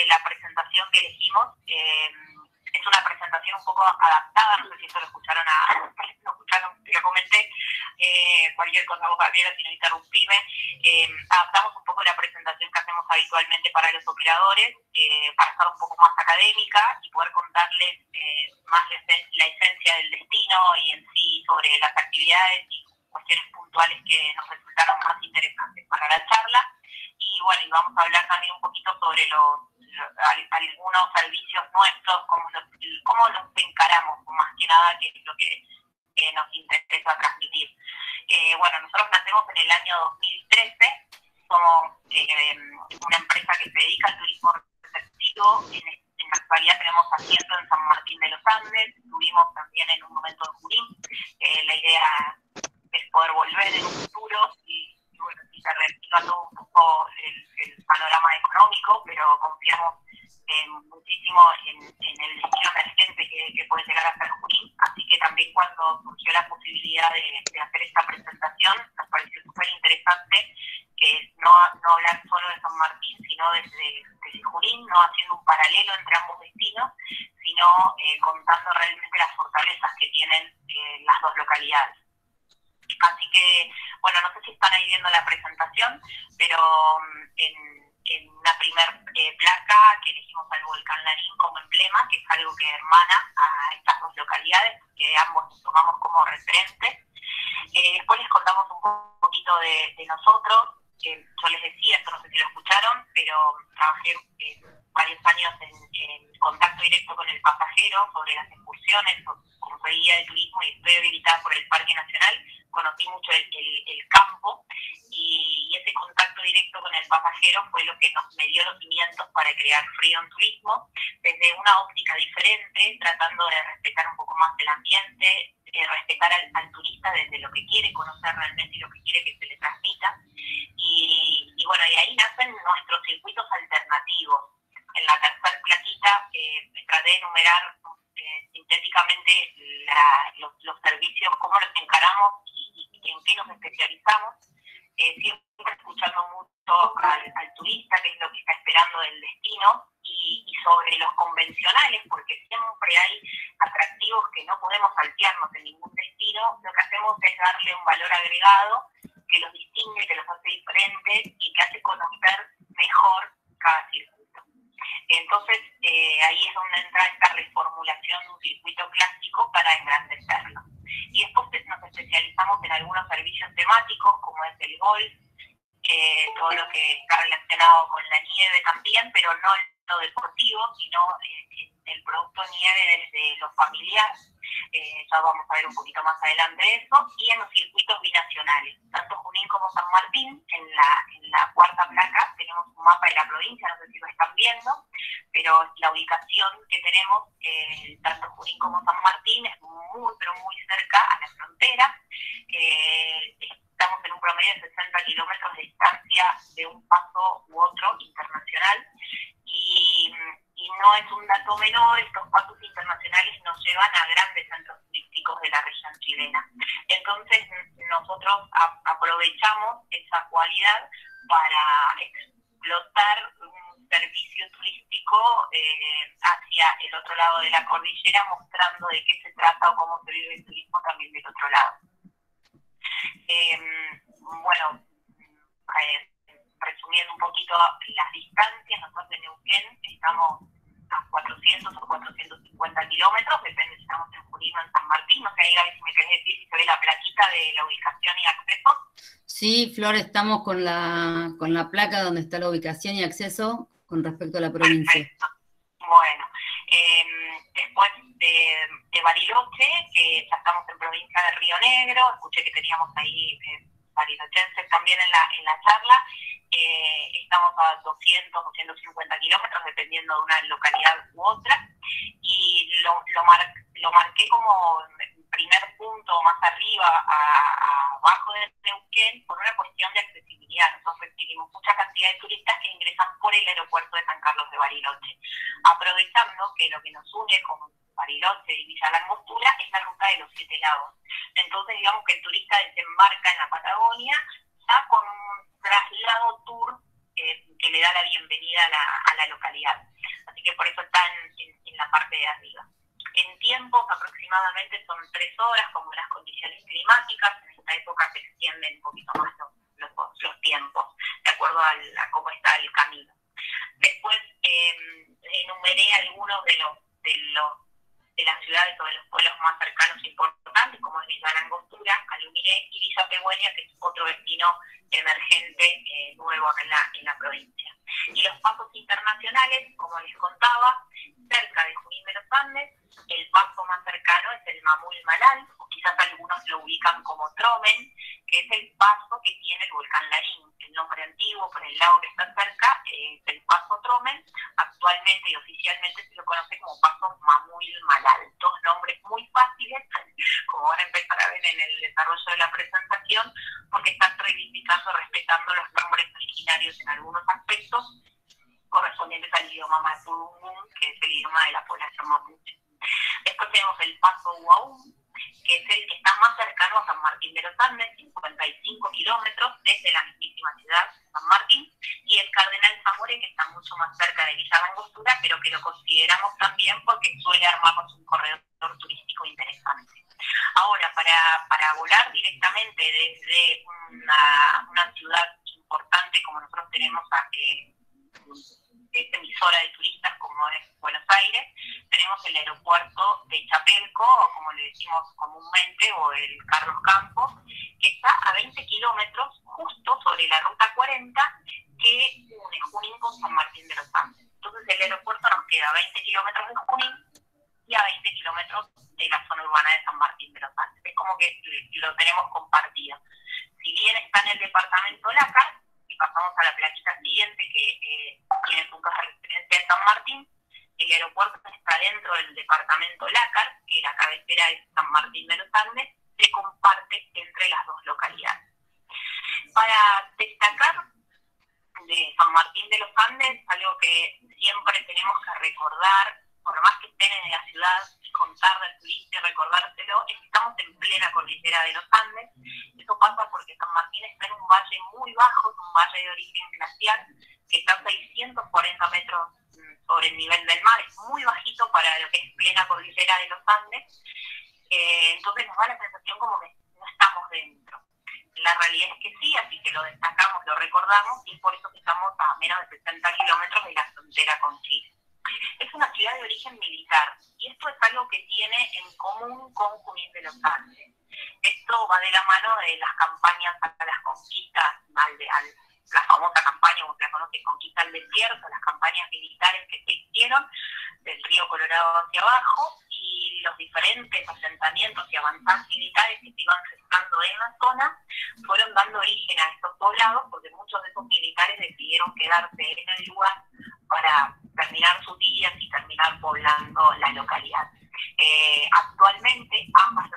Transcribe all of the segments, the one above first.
sobre la presentación que elegimos. Eh, es una presentación un poco adaptada, no sé si esto lo escucharon, a, lo escucharon, lo comenté, eh, cualquier cosa vos Gabriela, si no interrumpime, eh, adaptamos un poco la presentación que hacemos habitualmente para los operadores, eh, para estar un poco más académica y poder contarles más la esencia del destino y en sí sobre las actividades y cuestiones puntuales que nos resultaron más interesantes para la charla. Y bueno, y vamos a hablar también un poquito sobre los algunos servicios nuestros, cómo los, cómo los encaramos, más que nada, que es lo que, nos interesa transmitir. Eh, bueno, nosotros nacemos en el año 2013, somos eh, una empresa que se dedica al turismo receptivo, en, la actualidad tenemos asiento en San Martín de los Andes, estuvimos también en un momento en Junín, eh, la idea es poder volver en un futuro todo un poco el, panorama económico, pero confiamos muchísimo en, el destino emergente que, puede llegar a ser Junín, así que también cuando surgió la posibilidad de, hacer esta presentación, nos pareció súper interesante no, no hablar solo de San Martín, sino desde, desde Junín, no haciendo un paralelo entre ambos destinos, sino eh, contando realmente las fortalezas que tienen eh, las dos localidades. Así que, bueno, no sé si están ahí viendo la presentación, pero mm, en, una primer eh, placa que elegimos al volcán Larín como emblema, que es algo que hermana a estas dos localidades, que ambos tomamos como referente. Eh, después les contamos un poquito de, nosotros. yo les decía, esto no sé si lo escucharon, pero trabajé eh, varios años en, contacto directo con el pasajero sobre las excursiones, como guía de turismo y estoy habilitada por el Parque Nacional conocí mucho el, campo y, ese contacto directo con el pasajero fue lo que nos me dio los cimientos para crear Freedom Turismo desde una óptica diferente, tratando de respetar un poco más el ambiente, eh, respetar al, turista desde lo que quiere conocer realmente y lo que quiere que se le transmita. Y, bueno, y ahí nacen nuestros circuitos alternativos. En la tercera plaquita eh, traté de enumerar eh, sintéticamente los, los, servicios, cómo los encaramos en qué nos especializamos, eh, siempre escuchando mucho al, turista, qué es lo que está esperando del destino, y, sobre los convencionales, porque siempre hay atractivos que no podemos saltearnos en ningún destino, lo que hacemos es darle un valor agregado que los distingue, que los hace diferentes y que hace conocer mejor cada circuito. Entonces, eh, ahí es donde entra esta reformulación de un circuito clásico para engrandecerlo y después nos especializamos en algunos servicios temáticos como es el golf, eh, todo lo que está relacionado con la nieve también, pero no lo deportivo, sino eh, el producto nieve desde lo familiar. Eh, ya vamos a ver un poquito más adelante eso, y en los circuitos binacionales, tanto Junín como San Martín, en la, en la cuarta placa tenemos un mapa de la provincia, no sé si lo están viendo, pero la ubicación que tenemos, eh, tanto Junín como San Martín, es muy, pero muy cerca a la frontera. Eh, estamos en un promedio de 60 kilómetros de distancia de un paso u otro internacional y, no es un dato menor, estos pasos internacionales nos llevan a grandes centros turísticos de la región chilena. Entonces nosotros aprovechamos esa cualidad para explotar un servicio turístico eh, hacia el otro lado de la cordillera, mostrando de qué se trata o cómo se vive el turismo también del otro lado. Em, bueno, eh, resumiendo un poquito las distancias, nosotros en Neuquén estamos a 400 o 450 kilómetros, depende si estamos en Junín o en San Martín, no sé ahí si me querés decir si se ve la plaquita de la ubicación y acceso. Sí, Flor, estamos con la, con la placa donde está la ubicación y acceso con respecto a la provincia. Bueno, em, después de, de, Bariloche, que ya estamos en provincia de Río Negro, escuché que teníamos ahí eh, barilochenses también en la, en la charla, eh, estamos a 200, 250 kilómetros, dependiendo de una localidad u otra, y lo, lo, lo marqué como primer punto más arriba, abajo de Neuquén, por una cuestión de accesibilidad. Nosotros recibimos mucha cantidad de turistas que ingresan por el aeropuerto de San Carlos de Bariloche, aprovechando que lo que nos une con Bariloche y Villa Langostura es la ruta de los siete lagos. Entonces, digamos que el turista desembarca en la Patagonia ya con un traslado tour eh, que le da la bienvenida a la, a la, localidad. Así que por eso está en, en, la parte de arriba. En tiempos aproximadamente son tres horas, como las condiciones climáticas, en esta época se extienden un poquito más los, los, los tiempos, de acuerdo a, a, cómo está el camino. Después eh, enumeré algunos de los, de los de las ciudades o de los pueblos más cercanos e importantes, como es Villa Langostura, Aluminé y Villa Pegüeña, que es otro destino emergente eh, nuevo en la, en la provincia. Y los pasos internacionales, como les contaba, cerca de Junín de los Andes, el paso más cercano es el Mamul Malal, o quizás algunos lo ubican como Tromen, que es el paso que tiene el volcán Larín. El nombre antiguo por el lago que está cerca es el paso Tromen. Actualmente y oficialmente se lo conoce como paso Mamul Malal. Dos nombres muy fáciles, como van a empezar a ver en el desarrollo de la presentación, porque están reivindicando, respetando los nombres originarios en algunos aspectos correspondientes al idioma mapudungun, que es el idioma de la población mapuche. Después tenemos el Paso Huaún, que es el que está más cercano a San Martín de los Andes, 55 kilómetros desde la mismísima ciudad San Martín, y el Cardenal Zamore, que está mucho más cerca de Villa Langostura, pero que lo consideramos también porque suele armarnos un corredor turístico interesante. Ahora, para, para volar directamente desde una, una ciudad importante como nosotros tenemos a, eh, emisora de turistas como es Buenos Aires, tenemos el aeropuerto de Chapelco, o como le decimos comúnmente, o el Carlos Campos, que está a 20 kilómetros justo sobre la ruta 40 que une Junín con San Martín de los Andes. Entonces el aeropuerto nos queda a 20 kilómetros de Junín y a 20 kilómetros de la zona urbana de San Martín de los Andes. Es como que lo tenemos compartido. Si bien está en el departamento Lácar, pasamos a la plaquita siguiente que eh, tiene puntos de referencia de San Martín. El aeropuerto está dentro del departamento Lácar, que la cabecera es San Martín de los Andes, se comparte entre las dos localidades. Para destacar de San Martín de los Andes, algo que siempre tenemos que recordar, por más que estén en la ciudad, y contarle al turista y recordárselo, es que estamos en plena cordillera de los Andes. Eso pasa porque San Martín está en un valle muy bajo, es un valle de origen glacial, que está a 640 metros mm, sobre el nivel del mar, es muy bajito para lo que es plena cordillera de los Andes. Eh, entonces nos da la sensación como que no estamos dentro. La realidad es que sí, así que lo destacamos, lo recordamos, y por eso que estamos a menos de 60 kilómetros de la frontera con Chile. Es una ciudad de origen militar y esto es algo que tiene en común con Junín de los Andes. Esto va de la mano de las campañas hasta las conquistas, al, la famosa campaña, como se la conoce, Conquista al Desierto, las campañas militares que se hicieron del río Colorado hacia abajo y los diferentes asentamientos y avanzadas militares que se iban gestando en la zona fueron dando origen a estos poblados porque muchos de esos militares decidieron quedarse en el lugar para terminar sus días y terminar poblando la localidad. Eh, actualmente ambas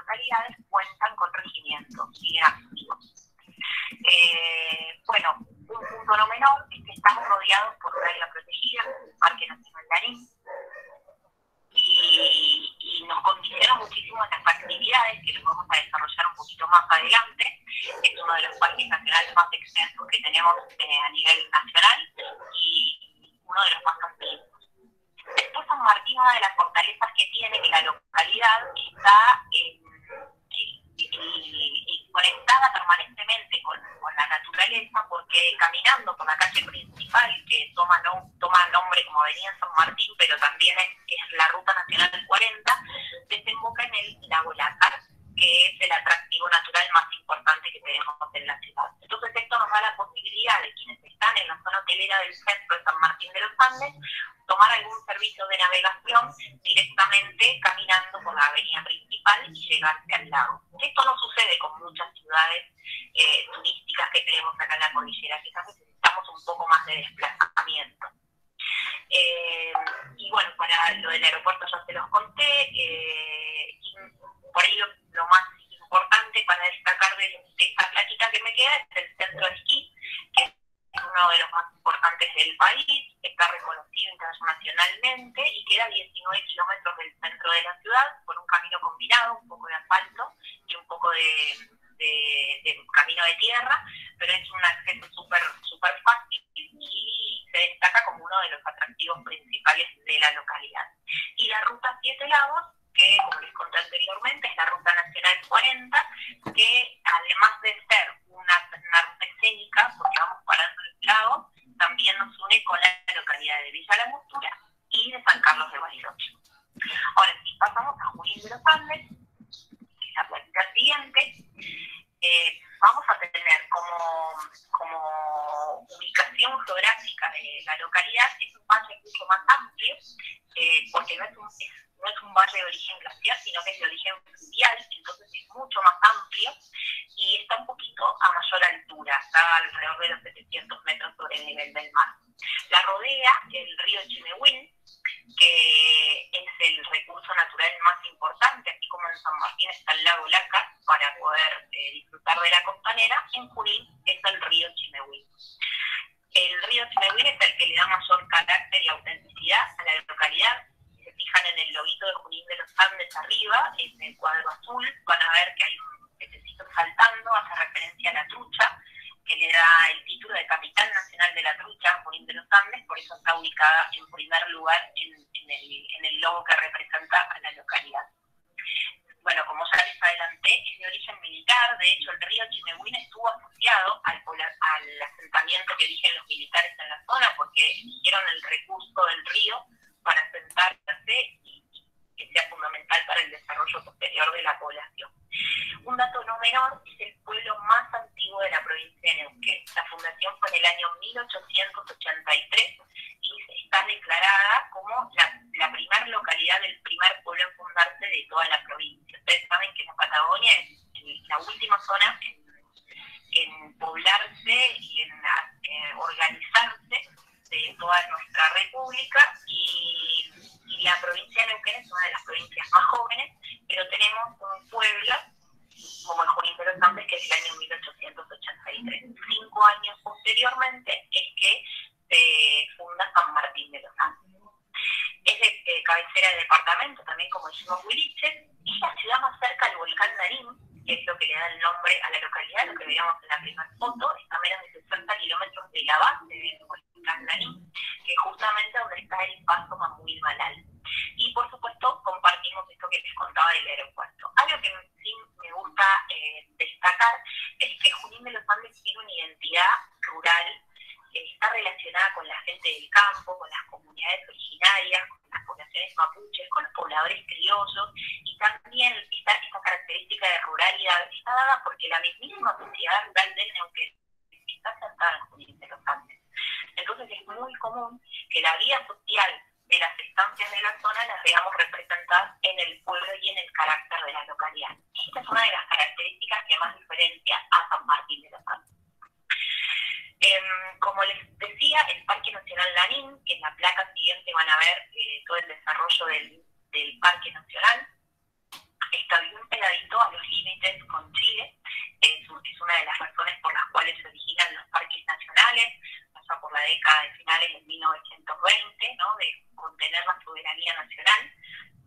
en San Martín está el lago Laca para poder eh, disfrutar de la costanera, en Junín es el río Chimehuín. El río Chimehuín es el que le da mayor carácter y autenticidad a la localidad. Si se fijan en el lobito de Junín de los Andes arriba, en el cuadro azul, van a ver que hay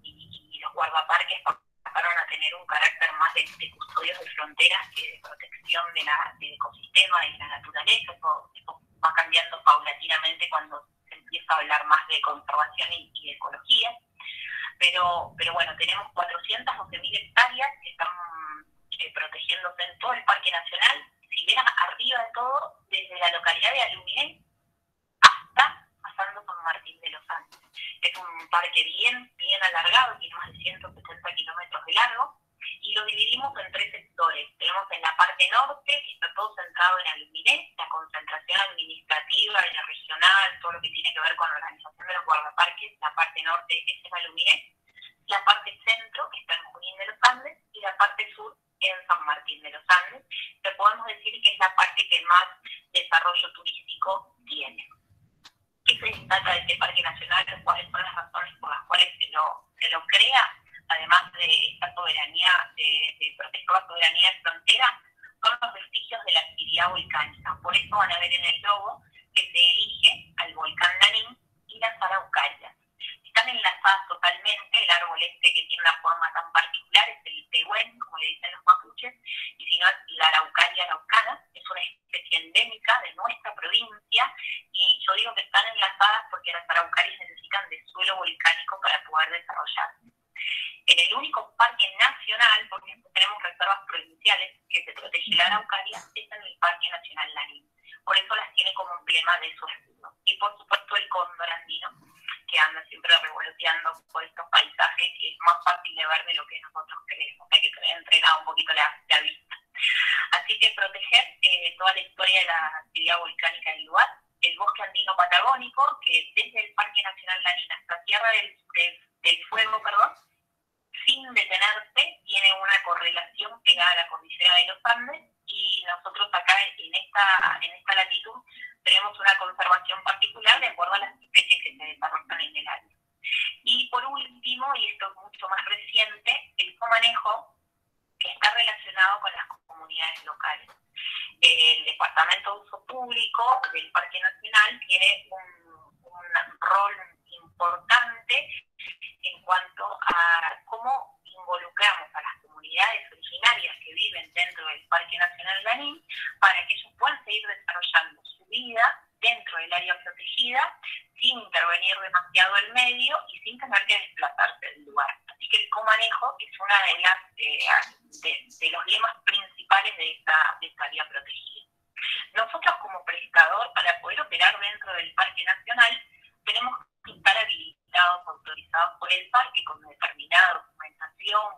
y, y los guardaparques pasaron a tener un carácter más de, custodios de fronteras que de protección de la, del ecosistema y de la naturaleza. Eso, va cambiando paulatinamente cuando se empieza a hablar más de conservación y, de ecología. Pero, pero bueno, tenemos 412.000 hectáreas que están eh, protegiéndose en todo el Parque Nacional. Si ven arriba de todo, desde la localidad de Aluminé hasta pasando San Martín de los Andes. Es un parque bien, bien alargado, tiene más de 170 kilómetros de largo, y lo dividimos en tres sectores. Tenemos en la parte norte, que está todo centrado en Aluminé, la concentración administrativa y regional, todo lo que tiene que ver con la organización de los guardaparques, la parte norte es en Aluminé, la parte centro, que está en Junín de los Andes, y la parte sur en San Martín de los Andes, que podemos decir que es la parte que más desarrollo turístico tiene eso instala este parque nacional, cuáles son las razones por las cuales se lo, se lo crea, además de esta soberanía, de, de proteger la soberanía de frontera, son los vestigios de la actividad volcánica. Por eso van a ver en el globo que se erige al volcán Lanín y las araucarias están enlazadas totalmente, el árbol este que tiene una forma tan particular es el tehuén, como le dicen los mapuches, y si no es la araucaria araucana, es una especie endémica de nuestra provincia, y yo digo que están enlazadas porque las araucarias necesitan de suelo volcánico para poder desarrollarse. En el único parque nacional, porque tenemos reservas provinciales que se protege la araucaria, es en el Parque Nacional Lanín. Por eso las tiene como emblema de su escudo. Y por supuesto el cóndor andino, anda siempre revoloteando por estos paisajes y es más fácil de ver de lo que nosotros creemos. Hay que tener entrenado un poquito la, vista. Así que proteger eh, toda la historia de la actividad volcánica del lugar, el bosque andino patagónico, que desde el Parque Nacional Lanín hasta Tierra del, del Fuego, perdón, sin detenerse, tiene una correlación pegada a la cordillera de los Andes y nosotros acá en esta, en esta latitud tenemos una conservación particular de acuerdo a las especies que se desarrollan en el área. Y por último, y esto es mucho más reciente, el comanejo que está relacionado con las comunidades locales. El Departamento de Uso Público del Parque Nacional tiene un, un rol importante en cuanto a cómo involucramos a las originarias que viven dentro del Parque Nacional Lanín para que ellos puedan seguir desarrollando su vida dentro del área protegida sin intervenir demasiado el medio y sin tener que desplazarse del lugar. Así que el comanejo es una de las eh, de, los lemas principales de esta, de área protegida. Nosotros como prestador, para poder operar dentro del Parque Nacional, tenemos que estar habilitados, autorizados por el parque con determinada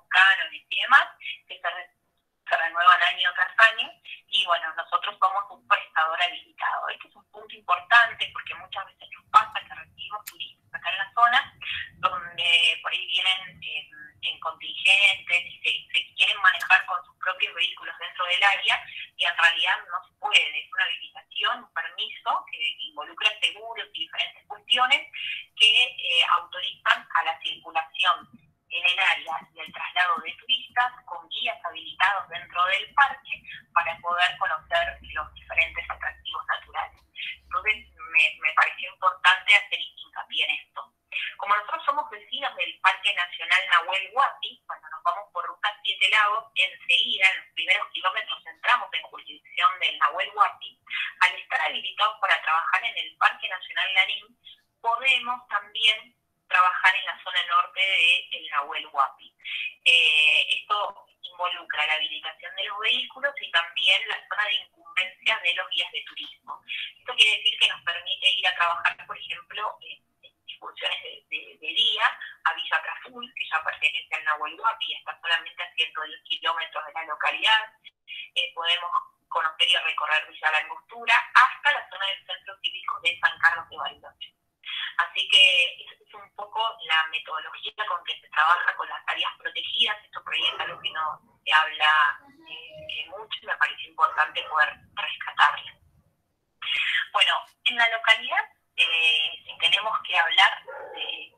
cánones y demás, que se, renuevan año tras año. Y bueno, nosotros somos un prestador habilitado. Este es un punto importante porque muchas veces nos pasa que recibimos turistas acá en la zona, donde por ahí vienen en contingentes y se, quieren manejar con sus propios vehículos dentro del área y en realidad no se puede. Es una habilitación, un permiso que involucra seguros y diferentes cuestiones que eh, autorizan a la circulación en el área y el traslado de turistas con guías habilitados dentro del parque para poder conocer los diferentes atractivos naturales. Entonces, me, me pareció importante hacer hincapié en esto. Como nosotros somos vecinos del Parque Nacional Nahuel Huapi, cuando nos vamos por Ruta Siete Lagos, enseguida, en los primeros kilómetros, entramos en jurisdicción del Nahuel Huapi. Al estar habilitados para trabajar en el Parque Nacional Lanín, podemos también trabajar en la zona norte de Nahuel Huapi. Eh, esto involucra la habilitación de los vehículos y también la zona de incumbencia de los guías de turismo. Esto quiere decir que nos permite ir a trabajar, por ejemplo, en excursiones de, día a Villa Traful, que ya pertenece al Nahuel Huapi, está solamente a 110 kilómetros de la localidad. Eh, podemos conocer y recorrer Villa La Angostura hasta la zona del centro cívico de San Carlos de Bariloche. Así que es un poco la metodología con que se trabaja con las áreas protegidas. Esto por ahí es algo que no se habla eh, mucho y me parece importante poder rescatarlo. Bueno, en la localidad, eh, si tenemos que hablar de,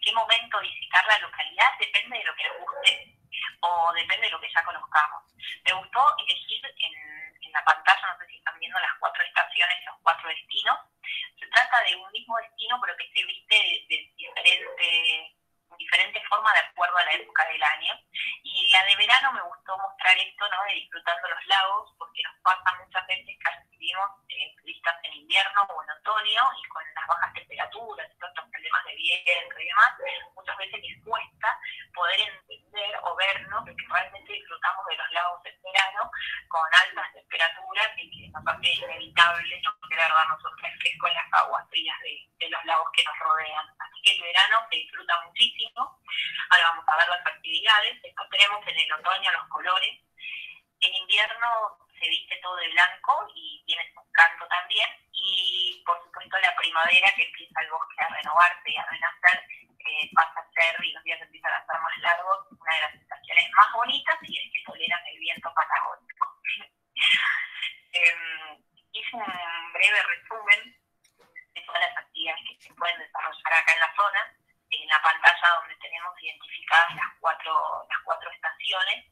qué momento visitar la localidad, depende de lo que nos guste o depende de lo que ya conozcamos. Me gustó elegir en, en la pantalla, no sé si están viendo las cuatro estaciones, los cuatro destinos, se trata de un mismo destino, pero que se viste de, diferente, diferente forma de acuerdo a la época del año. Y la de verano me gustó mostrar esto, ¿no? De disfrutando los lagos, porque nos pasa muchas veces que recibimos eh, en invierno o en otoño y con las bajas temperaturas y todos problemas de viento y demás, muchas veces les cuesta poder entender o vernos que realmente disfrutamos de los lagos en verano con altas temperaturas y que es aparte inevitable no querer darnos un refresco en las aguas frías de, los lagos que nos rodean. Así que el verano se disfruta muchísimo. Ahora vamos a ver las actividades. Después tenemos en el otoño los colores. En invierno se viste todo de blanco y tiene su canto también. Y por supuesto la primavera que empieza el bosque a renovarse y a renacer pasa a ser y los días empiezan a ser más largos, una de las estaciones más bonitas y es que toleran el viento patagónico. eh, hice un breve resumen de todas las actividades que se pueden desarrollar acá en la zona. En la pantalla donde tenemos identificadas las cuatro, las cuatro estaciones,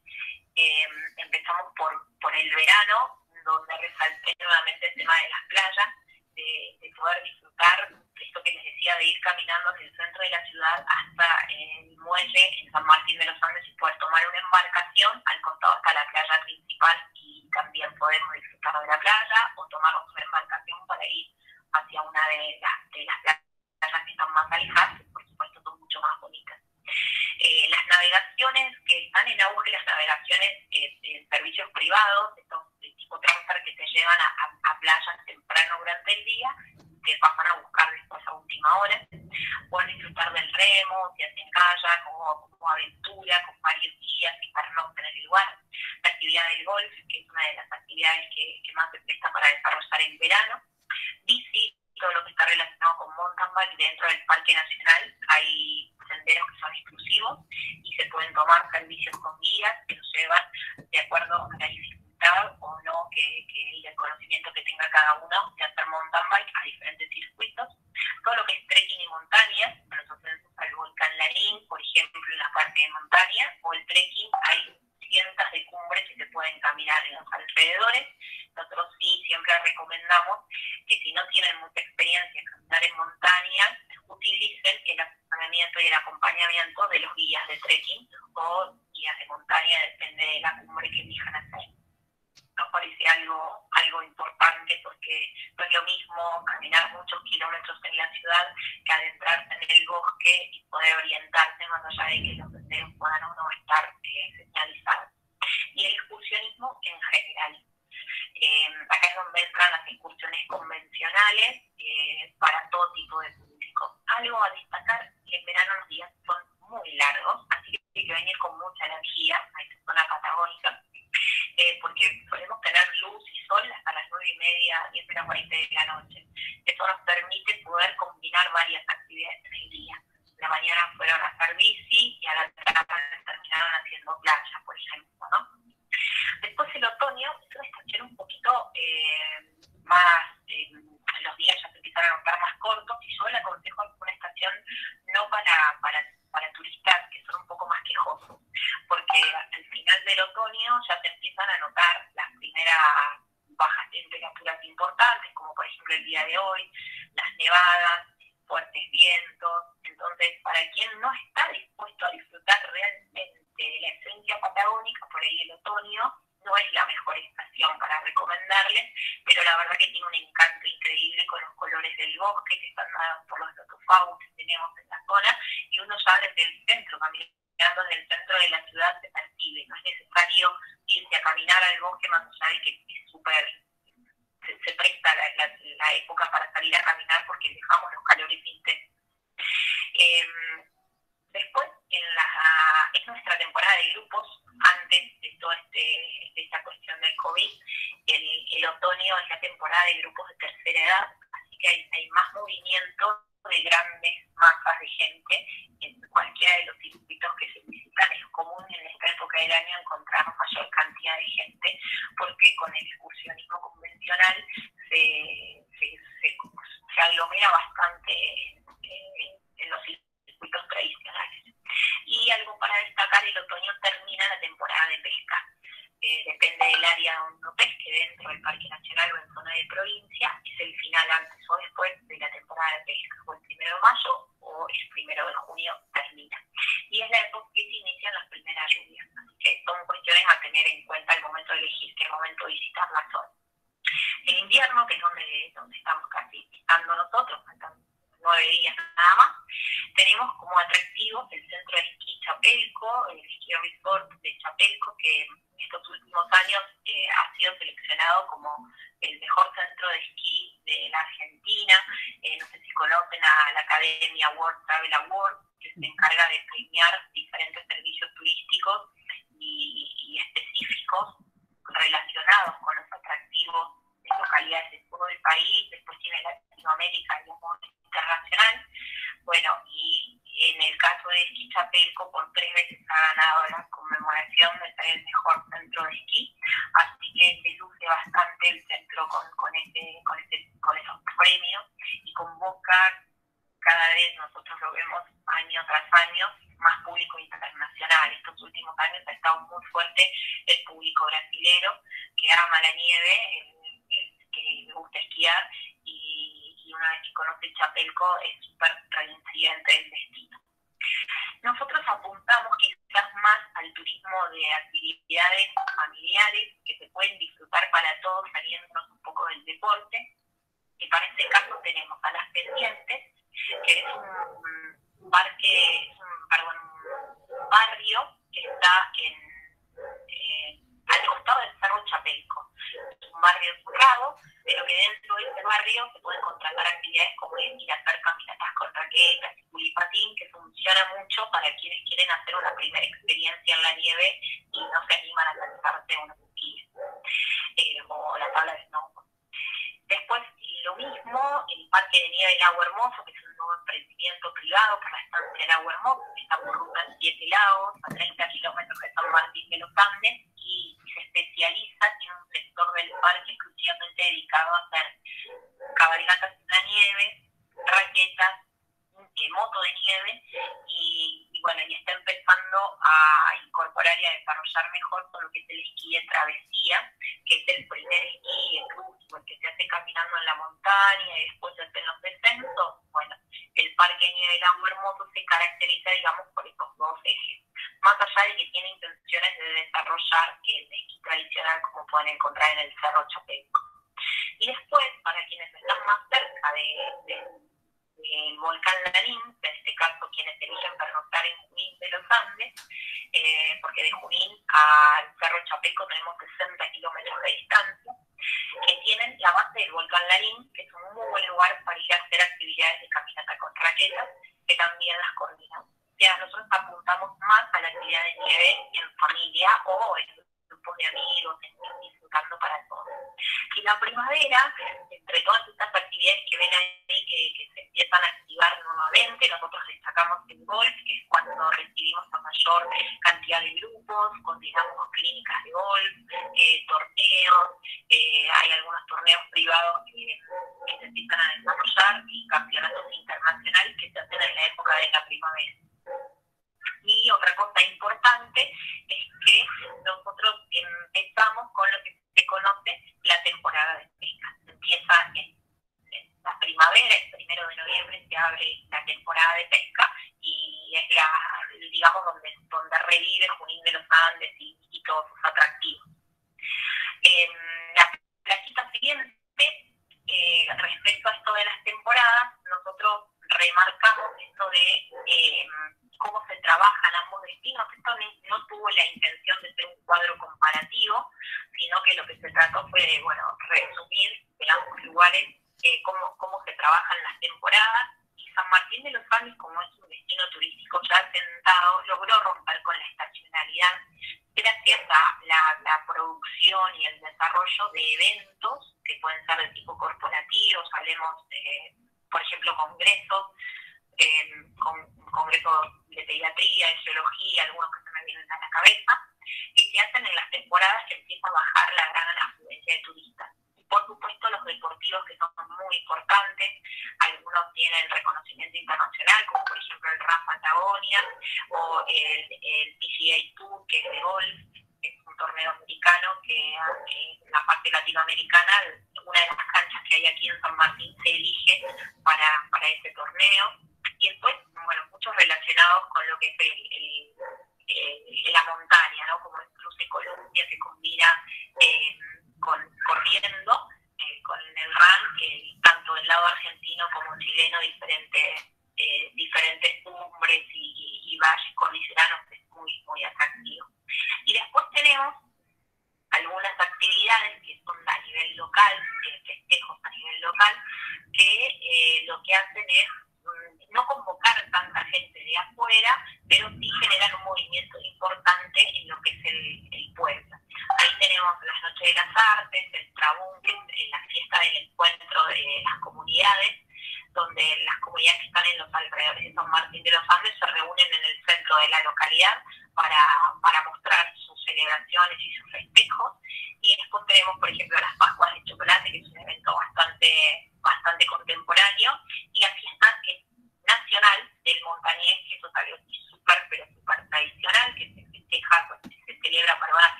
eh, empezamos por, por el verano, donde resalté nuevamente el tema de las playas, de, de poder disfrutar esto que les decía, de ir caminando hacia el centro de la ciudad hasta el muelle en San Martín de los Andes y poder tomar una embarcación al costado hasta la playa principal y también podemos disfrutar de la playa o tomarnos una embarcación para ir hacia una de las, de las playas que están más alejadas, mucho más bonitas. Eh, las navegaciones que están en auge, las navegaciones eh, en servicios privados, estos de tipo transfer que se llevan a, a, a playas temprano durante el día, que pasan a buscar después a última hora, pueden disfrutar del remo, si hacen kayak, como, como aventura, con varios días y pernoctan en el lugar. La actividad del golf, que es una de las actividades que, que más se presta para desarrollar en verano. Bici, todo lo que está relacionado con mountain bike dentro del Parque Nacional. Hay senderos que son exclusivos y se pueden tomar servicios con guías que los llevan de acuerdo a la dificultad o no que, y el conocimiento que tenga cada uno de hacer mountain bike a diferentes circuitos. Todo lo que es trekking y montaña, nosotros al volcán Larín, por ejemplo, en la parte de montaña, o el trekking, hay cientos de cumbres que se pueden caminar en los alrededores. Nosotros sí siempre recomendamos que si no tienen mucha experiencia en caminar en montaña, utilicen el asesoramiento y el acompañamiento de los guías de trekking o guías de montaña, depende de la cumbre que elijan hacer. Nos parece algo, algo importante porque no es lo mismo caminar muchos kilómetros en la ciudad que adentrarse en el bosque y poder orientarse más allá de que los senderos puedan o no estar eh, señalizados. Y el excursionismo en general. Eh, acá es donde entran las excursiones convencionales eh, para todo tipo de algo a destacar, en verano los días son muy largos, así que hay que venir con mucha energía a esta zona patagónica, eh, porque podemos tener luz y sol hasta las nueve y media, diez de la de la noche. Eso nos permite poder combinar varias actividades en el día. la mañana fueron a hacer bici y a la centro esquí, así que se luce bastante el centro con, con, ese, con, ese, con esos premios y convoca cada vez, nosotros lo vemos año tras año, más público internacional. Estos últimos años ha estado muy fuerte el público brasilero que ama la nieve, que le gusta esquiar y y una vez que conoce Chapelco es súper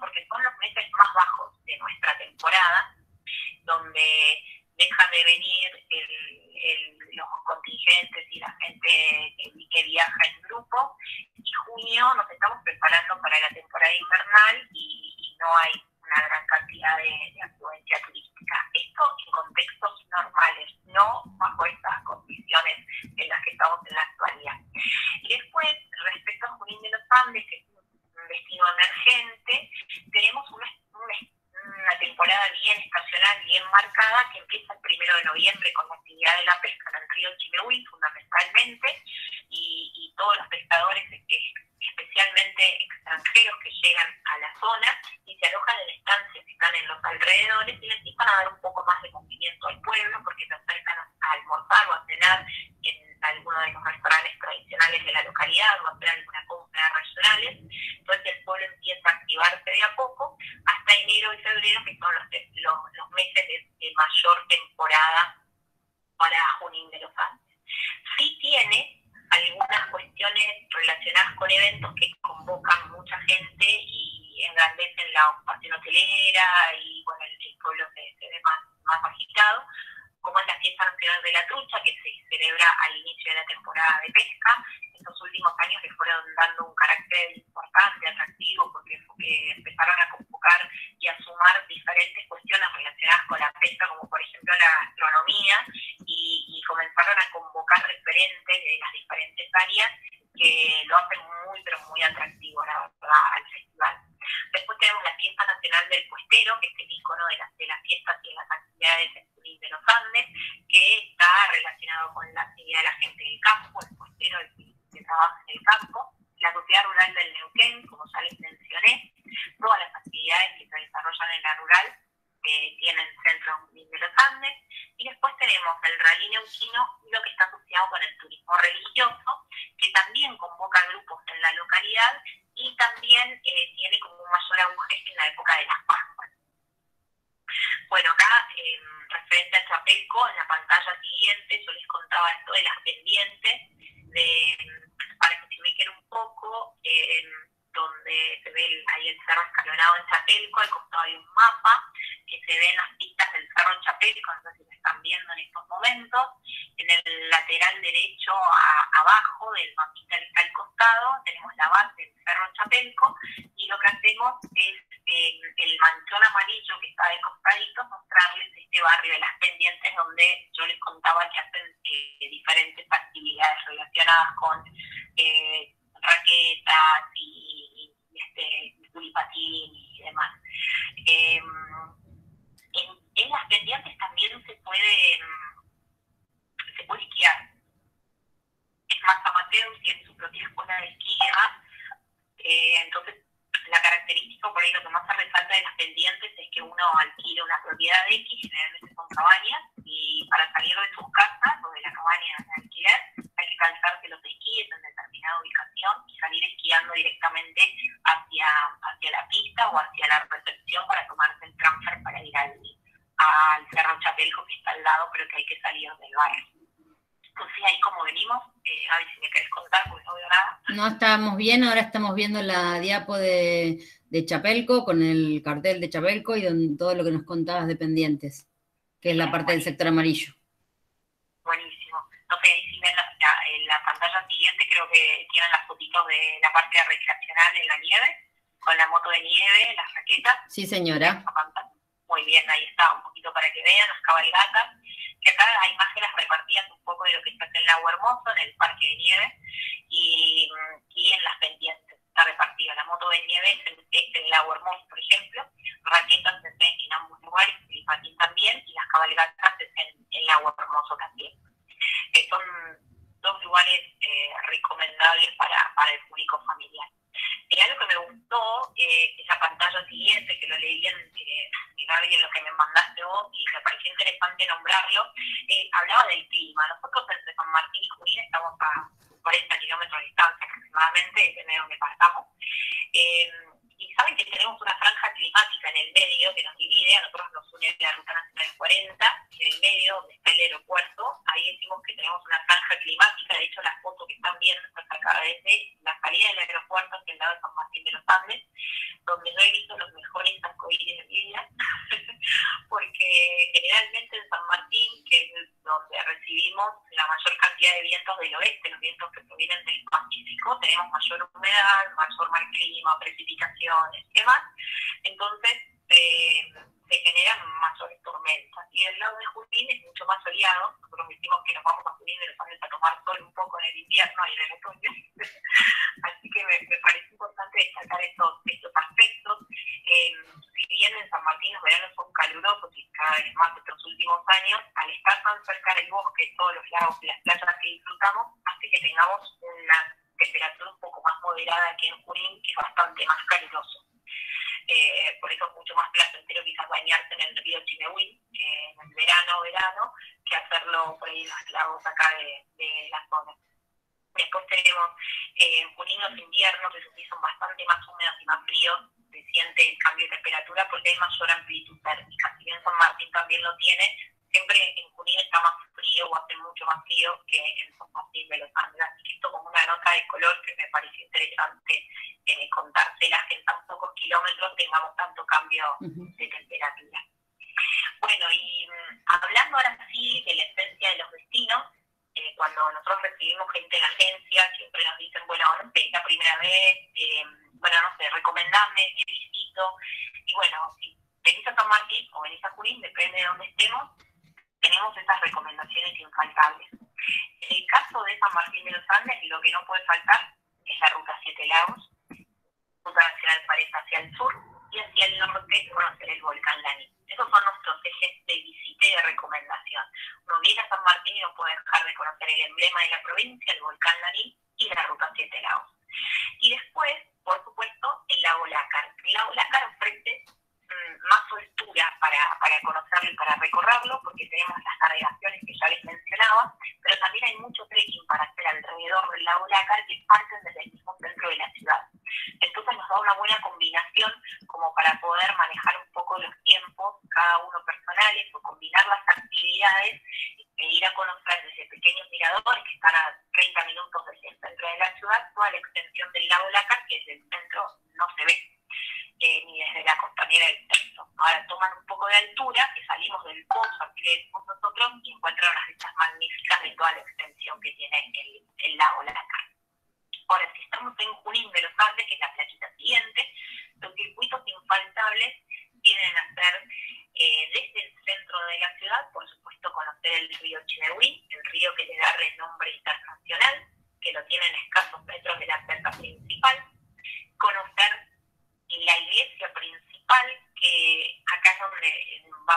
porque derecho abajo del mapita que está al costado tenemos la base del cerro Chapelco y lo que hacemos es eh, el manchón amarillo que está de costadito mostrarles este barrio de las pendientes donde yo les contaba que hacen eh, diferentes actividades relacionadas con eh, raquetas y, y este, pulipatín y demás. Em, en, las pendientes también se puede, se puede esquiar. Es más amateur, tiene su propia escuela de esquí y demás. Eh, entonces, la característica, por ahí lo que más se resalta de las pendientes es que uno alquila una propiedad X, generalmente son cabañas, y para salir de sus casas o de la cabaña de alquiler, hay que calzarse los esquíes en determinada ubicación y salir esquiando directamente hacia, hacia la pista o hacia la recepción para tomarse el transfer para ir al, al Cerro Chapelco que está al lado, pero que hay que salir del barrio. Entonces ahí como venimos, eh, a ver si me querés contar, porque no veo nada. No, estábamos bien, ahora estamos viendo la diapo de, de Chapelco, con el cartel de Chapelco y don, todo lo que nos contabas de pendientes, que es la parte del sector amarillo. Buenísimo. Entonces ahí si ven la, en la pantalla siguiente creo que tienen las fotitos de la parte recreacional en la nieve, con la moto de nieve, las raquetas. Sí, señora. Muy bien, ahí está, un poquito para que vean las cabalgatas que acá hay imágenes repartidas un poco de lo que está en el Lago Hermoso, en el Parque de Nieve, y, y en las pendientes está repartida. La moto de nieve es en, el Lago Hermoso, por ejemplo, raquetas en, en ambos lugares, el patín también, y las cabalgatas en el Lago Hermoso también. Eh, son dos lugares eh, recomendables para, el público familiar. Y algo que me gustó, eh, esa pantalla siguiente, que lo leí en, eh, en lo que me mandaste vos, y me pareció interesante nombrarlo, eh, hablaba del clima. Nosotros entre San Martín y Junín estamos a 40 kilómetros de distancia aproximadamente, de donde pasamos. Y saben que tenemos una franja climática en el medio que nos divide, a nosotros nos une la Ruta Nacional 40, y en el medio donde está el aeropuerto, ahí decimos que tenemos una franja climática, de hecho la foto que están viendo está sacada desde la salida del aeropuerto hacia el lado de San Martín de los Andes, donde yo he visto los mejores arcoíris de mi vida, porque generalmente en San Martín, que es donde recibimos la mayor cantidad de vientos del oeste, los vientos que provienen del Pacífico, tenemos mayor humedad, mayor mal clima, precipitación, y demás, entonces eh, se generan mayores tormentas. Y el lado de Junín es mucho más soleado, nosotros decimos que nos vamos a Junín y nos vamos a tomar sol un poco en el invierno y en el otoño, así que me, me, parece importante destacar estos, estos aspectos. Eh, si bien en San Martín los veranos son calurosos y cada vez más estos últimos años, al estar tan cerca del bosque, todos los lagos y las playas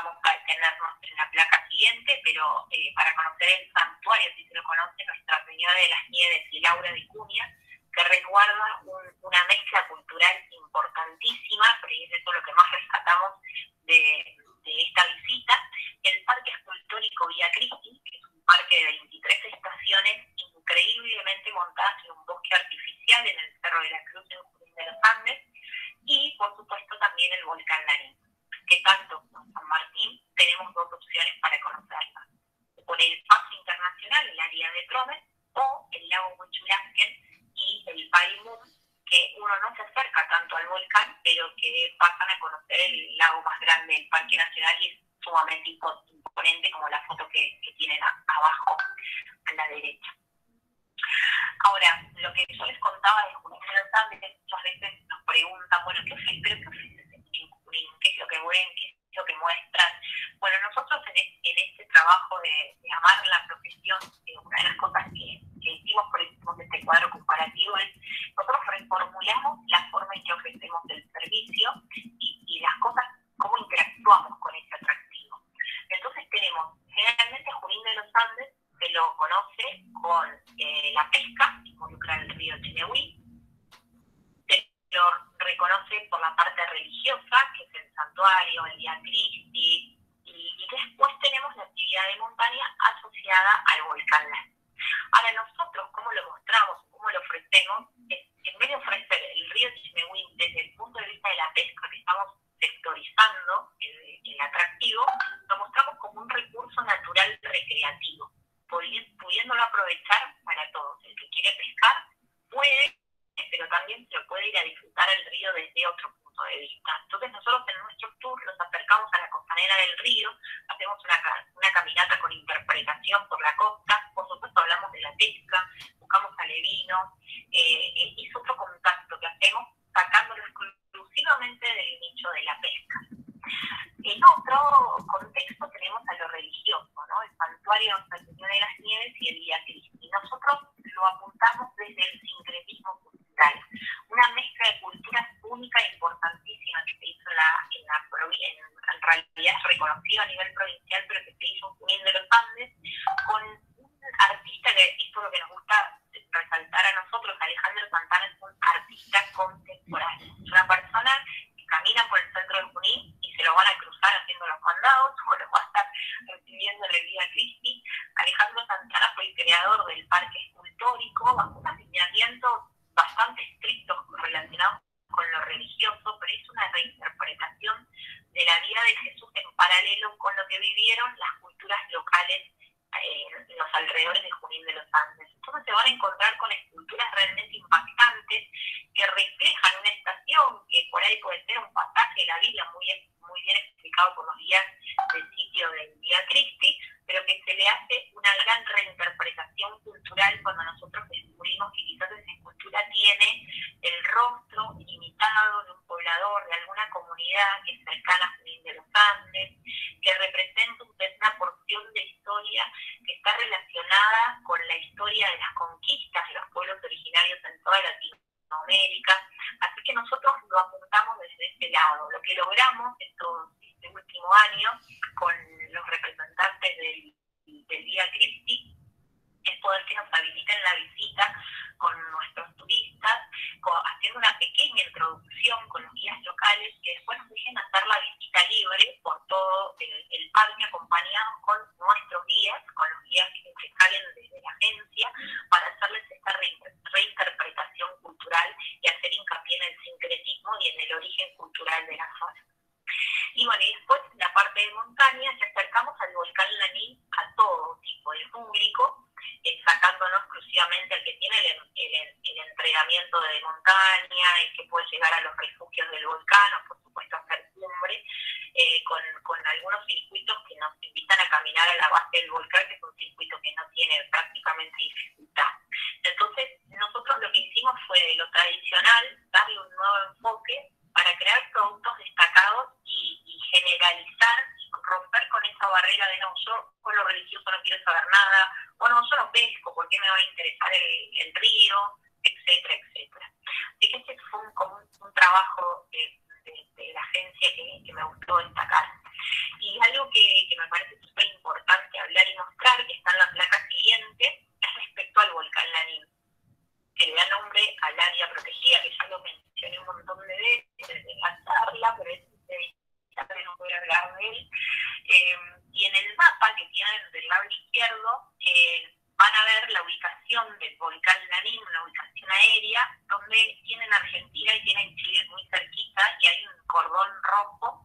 vamos a tenernos en la placa siguiente, pero eh, para conocer el santuario, si se lo conoce, Nuestra Señora de las Nieves y Laura de Cunha, que resguarda una mezcla cultural importantísima, pero es eso lo que más rescatamos de, esta visita, el Parque Escultórico Vía Cristi, que es un parque de 23 estaciones increíblemente montadas en un bosque artificial en el Cerro de la Cruz en Junín de los Andes, y por supuesto también el volcán Lanín, que tanto con San Martín tenemos dos opciones para conocerla. Por el Paso Internacional, el área de Tromes, o el lago Huichulasquen, y el Paimum, que uno no se acerca tanto al volcán, pero que pasan a conocer el lago más grande del Parque Nacional y es sumamente imponente como la foto que, tienen abajo a la derecha. Ahora, lo que yo les contaba de Junín de muchas veces nos preguntan, bueno, ¿qué ofrecen? ¿Pero qué ofrecen en? ¿Qué es lo que ven? ¿Qué es lo que muestran? Bueno, nosotros en, este trabajo de, de amar la profesión, eh, una de las cosas que que hicimos por este cuadro comparativo es, nosotros reformulamos la forma en que ofrecemos el servicio y, y las cosas, cómo interactuamos con ese atractivo. Entonces tenemos, generalmente Junín de los Andes se lo conoce con eh, la pesca, involucra el río Chinehuí, lo reconoce por la parte religiosa, que es el santuario, el día Cristi, y, después tenemos la actividad de montaña asociada al volcán Ahora nosotros, ¿cómo lo mostramos, cómo lo ofrecemos? en vez de ofrecer el río Chimehuín desde el punto de vista de la pesca, que estamos sectorizando el, el atractivo, lo mostramos como un recurso natural recreativo, pudiéndolo aprovechar para todos. El que quiere pescar puede, pero también se puede ir a disfrutar el río desde otro punto de vista. Entonces nosotros en nuestro tour nos acercamos a la costanera del río, hacemos una, una caminata con interpretación por la costa, por supuesto hablamos de la pesca, buscamos alevinos, eh, es otro contacto que hacemos sacándolo exclusivamente del nicho de la pesca. En otro contexto tenemos a lo religioso, ¿no? el santuario Nuestra Señora de las Nieves y el Día Cristo. Y nosotros lo apuntamos desde el sincretismo cultural, una mezcla de culturas única e importantísima que se hizo la, en, en, en realidad reconocido a nivel provincial, pero que se hizo uniendo los Andes, con un artista que es lo que nos gusta resaltar a nosotros, Alejandro Santana es un artista contemporáneo, es una persona que camina por el Toronto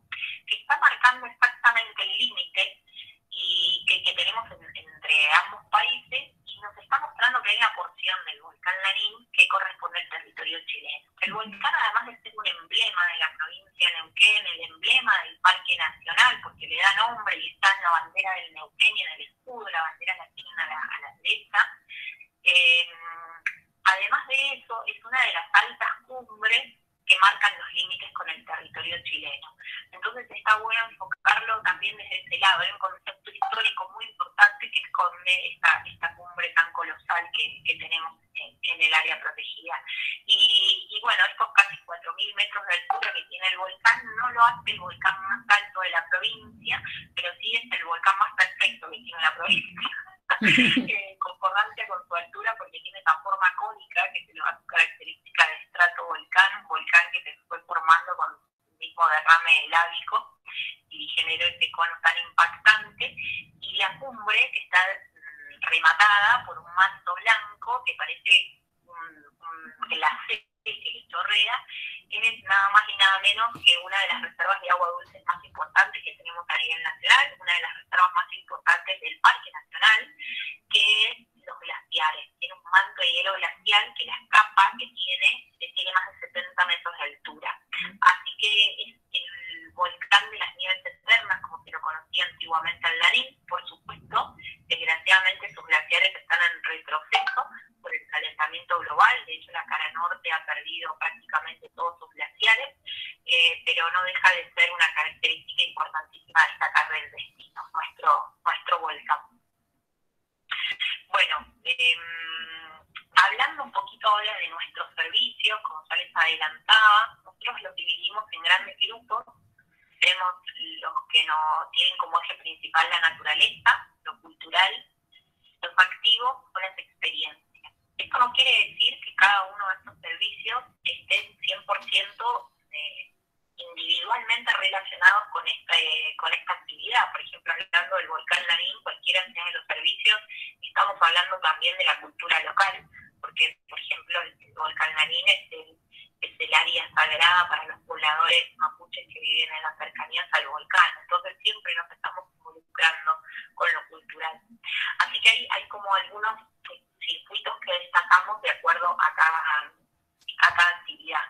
a cada actividad.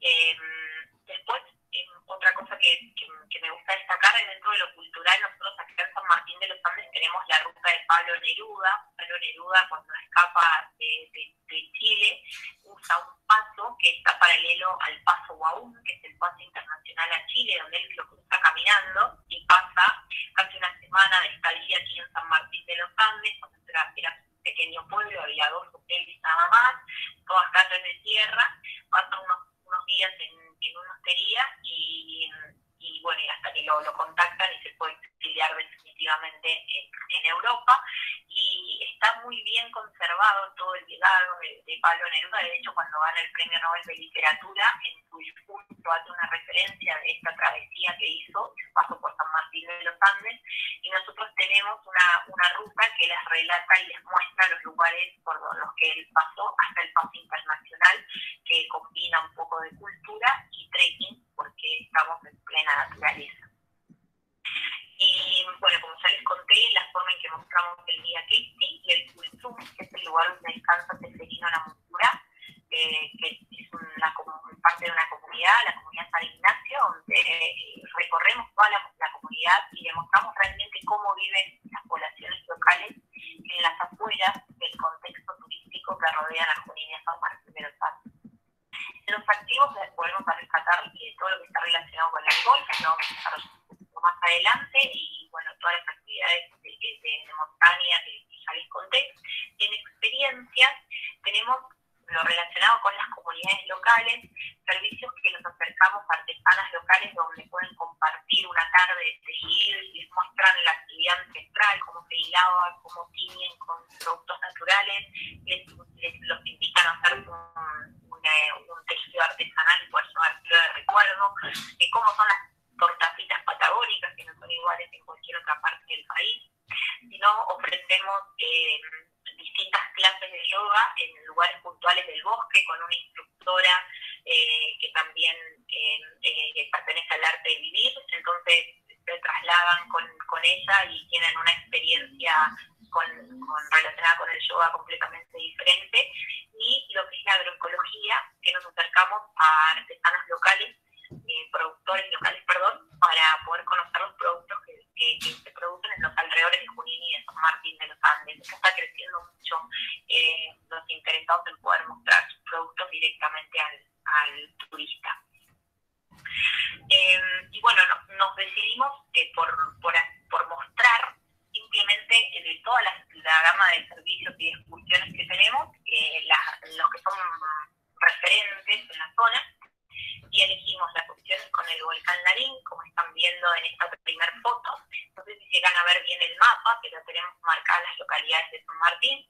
Eh, después, eh, otra cosa que, que, que, me gusta destacar es dentro de lo cultural, nosotros acá en San Martín de los Andes tenemos la ruta de Pablo Neruda. Pablo Neruda cuando escapa Pablo Neruda, de hecho, cuando gana el premio Nobel de mucho eh, los interesados en poder mostrar sus productos directamente al, al turista. Eh, y bueno, no, nos decidimos eh, por, por, por, mostrar simplemente eh, de toda la, la, gama de servicios y de excursiones que tenemos, eh, la, los que son referentes en la zona, y elegimos las opciones con el volcán Larín, como están viendo en esta primera foto. Entonces, si llegan a ver bien el mapa, que lo tenemos marcadas las localidades de San Martín,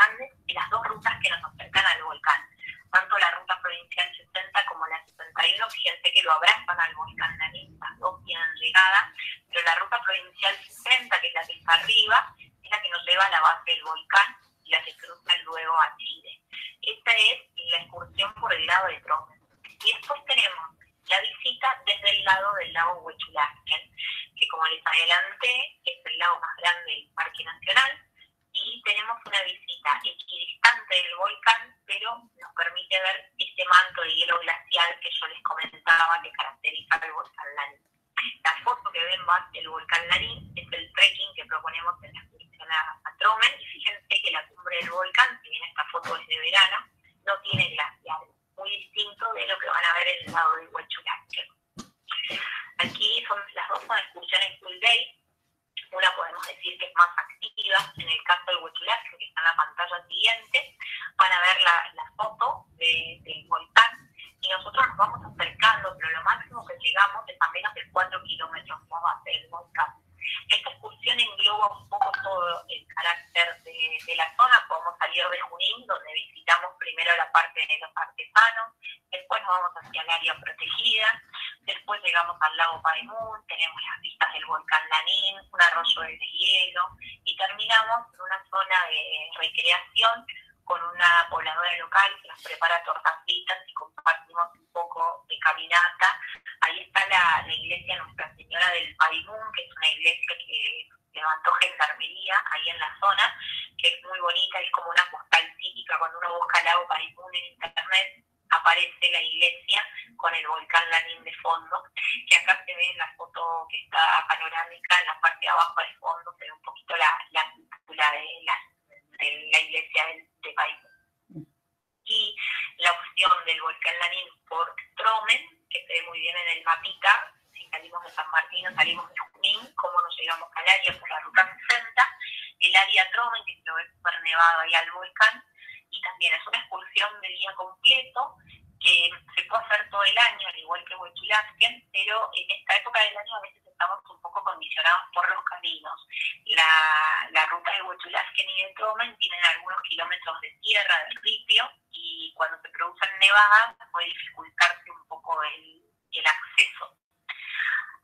importantes las dos rutas que nos nevado ahí al volcán, y también es una excursión de día completo que se puede hacer todo el año, al igual que Huachilasquen, pero en esta época del año a veces estamos un poco condicionados por los caminos. La, la ruta de Huachilasquen y de Tromen tienen algunos kilómetros de tierra, de ripio, y cuando se producen nevadas puede dificultarse un poco el, el acceso.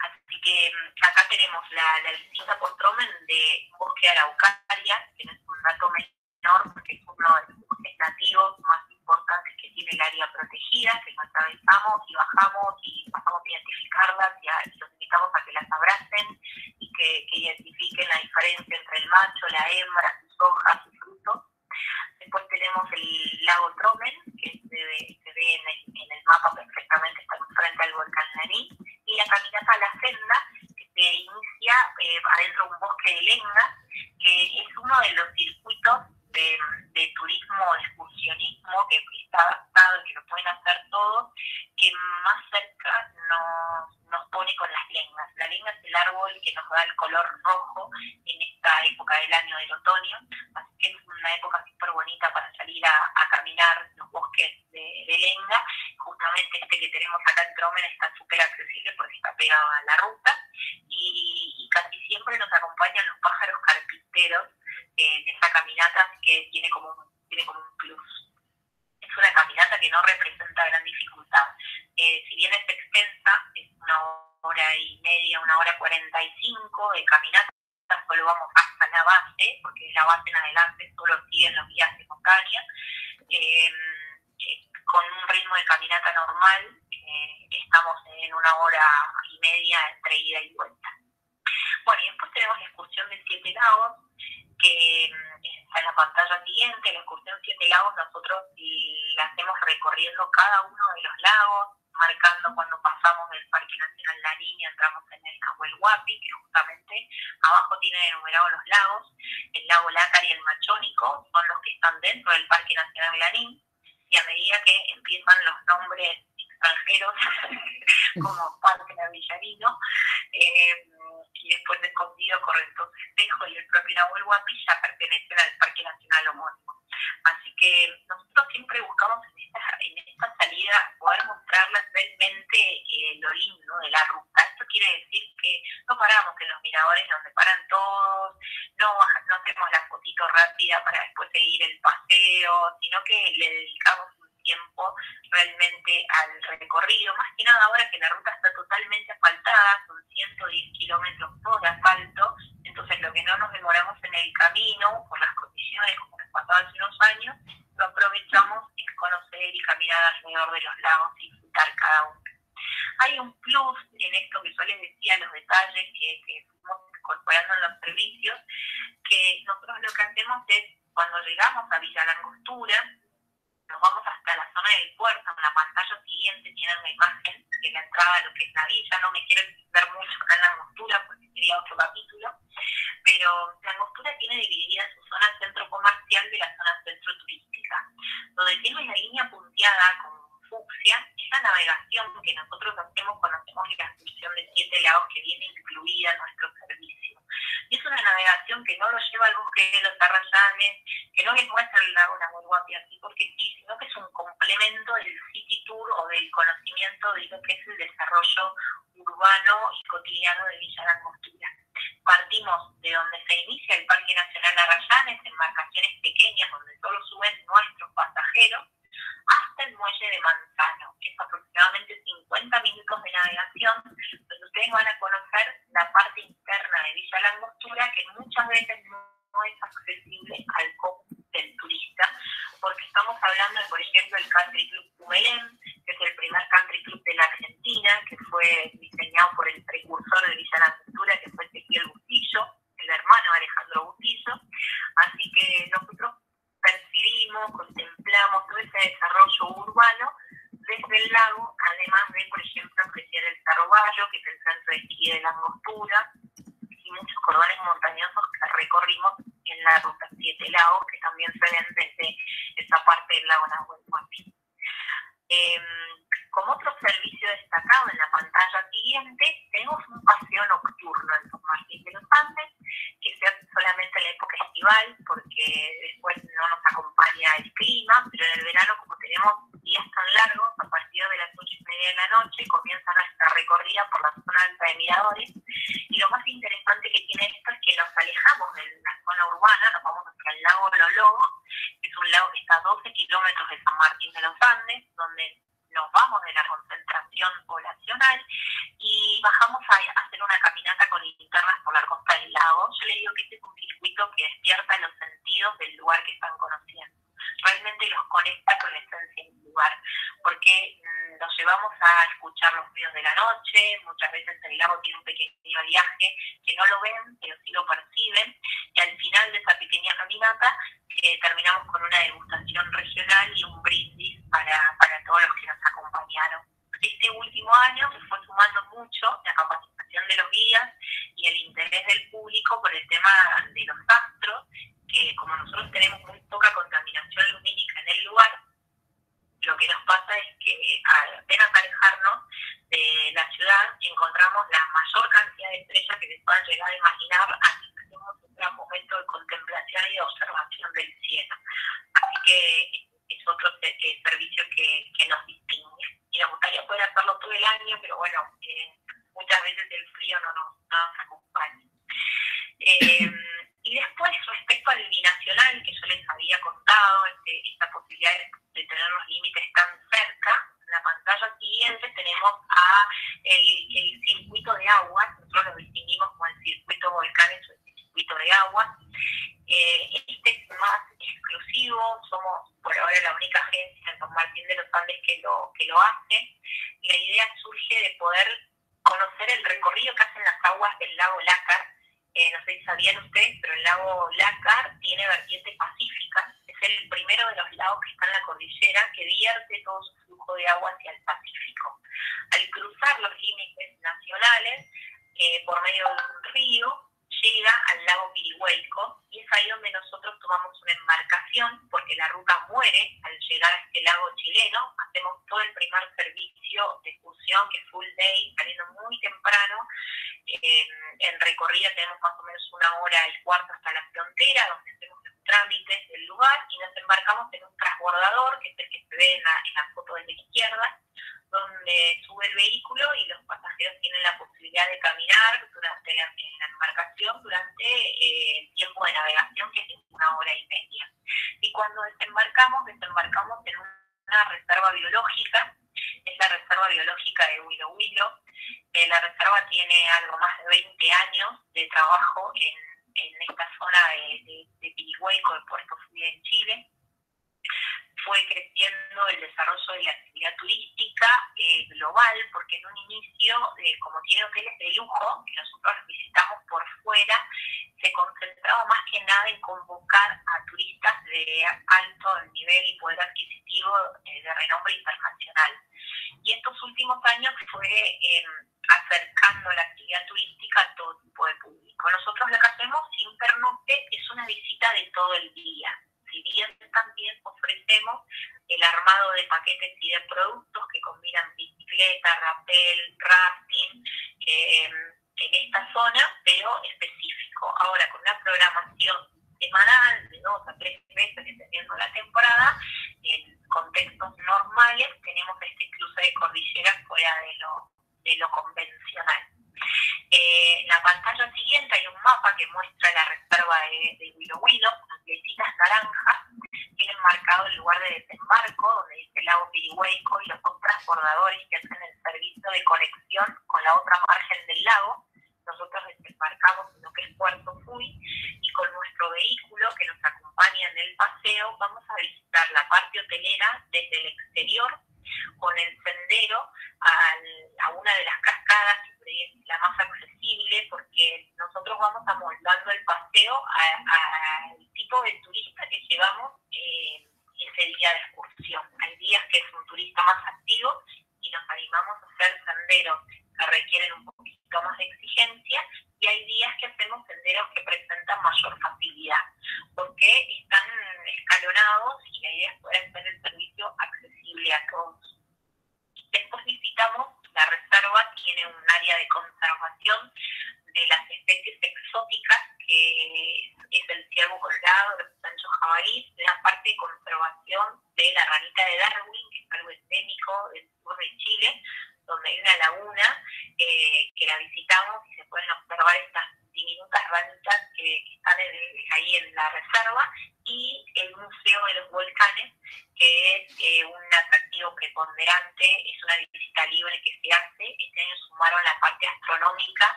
Así que mm, acá tenemos la, la visita por Tromen de bosque de paramos en los miradores donde paran todos, no, no hacemos la fotito rápida para después seguir el paseo, sino que le dedicamos tiempo realmente al recorrido, más que nada ahora que la ruta está totalmente asfaltada, son 110 kilómetros por asfalto, entonces lo que no nos demoramos en el camino, por las condiciones como nos pasaba hace unos años, lo aprovechamos en conocer y caminar alrededor de los lagos y disfrutar cada uno. Hay un plus en esto que yo les decía, los detalles que, que fuimos incorporando en los servicios, que nosotros lo que hacemos es, cuando llegamos a Villa Langostura, nos vamos hasta la zona del puerto, en la pantalla siguiente tienen la imagen de la entrada a lo que es la villa, no me quiero ver mucho acá en la angostura porque sería otro capítulo, pero la angostura tiene dividida su zona centro comercial de la zona centro turística, donde tiene una línea punteada con fucsia, esa navegación que nosotros hacemos cuando hacemos la excursión de siete lagos que viene incluida en nuestro servicio. Y es una navegación que no lo lleva al bosque de los arrayanes, que no les muestra el lago Nahuelhuapi así porque sí, sino que es un complemento del City Tour o del conocimiento de lo que es el desarrollo urbano y cotidiano de Villa Langostura. partimos de donde se inicia el Parque Nacional Arrayanes, embarcaciones pequeñas donde solo suben nuestros pasajeros, hasta el muelle de Manzano, que es aproximadamente 50 minutos de navegación, donde ustedes van a conocer la parte interna de Villa Langostura, que muchas veces no, es accesible al común del turista, porque estamos hablando de, por ejemplo, el Country Club Cumelén, que es el primer country club de la Argentina, que fue diseñado por el precursor de Villa Langostura, que fue Ezequiel Bustillo, el hermano Alejandro Bustillo. Así que nosotros contemplamos todo ese desarrollo urbano desde el lago, además de, por ejemplo, apreciar el Cerro que es el centro de esquí de la Angostura, y muchos cordones montañosos que recorrimos en la ruta Siete Lagos, que también se ven desde esa parte del lago Nahuel eh, como otro servicio destacado en la pantalla siguiente, tenemos un paseo nocturno en San Martín de los Andes, que se solamente en la época estival, porque después no nos acompaña el clima, pero en el verano, como tenemos días tan largos, a partir de las ocho y media de la noche, comienza nuestra recorrida por la zona alta de Miradores. Y lo más interesante que tiene esto es que nos alejamos de la zona urbana, nos vamos hacia el lago Lologo, que es un lago que está a 12 kilómetros de San Martín de los Andes, donde nos vamos de la concentración poblacional y bajamos a, hacer una caminata con linternas por la costa del lago. Yo le digo que este es un circuito que despierta los sentidos del lugar que están conociendo. Realmente los conecta con la esencia del lugar, porque mm, nos llevamos a escuchar los ruidos de la noche, muchas veces el lago tiene un pequeño viaje que no lo ven,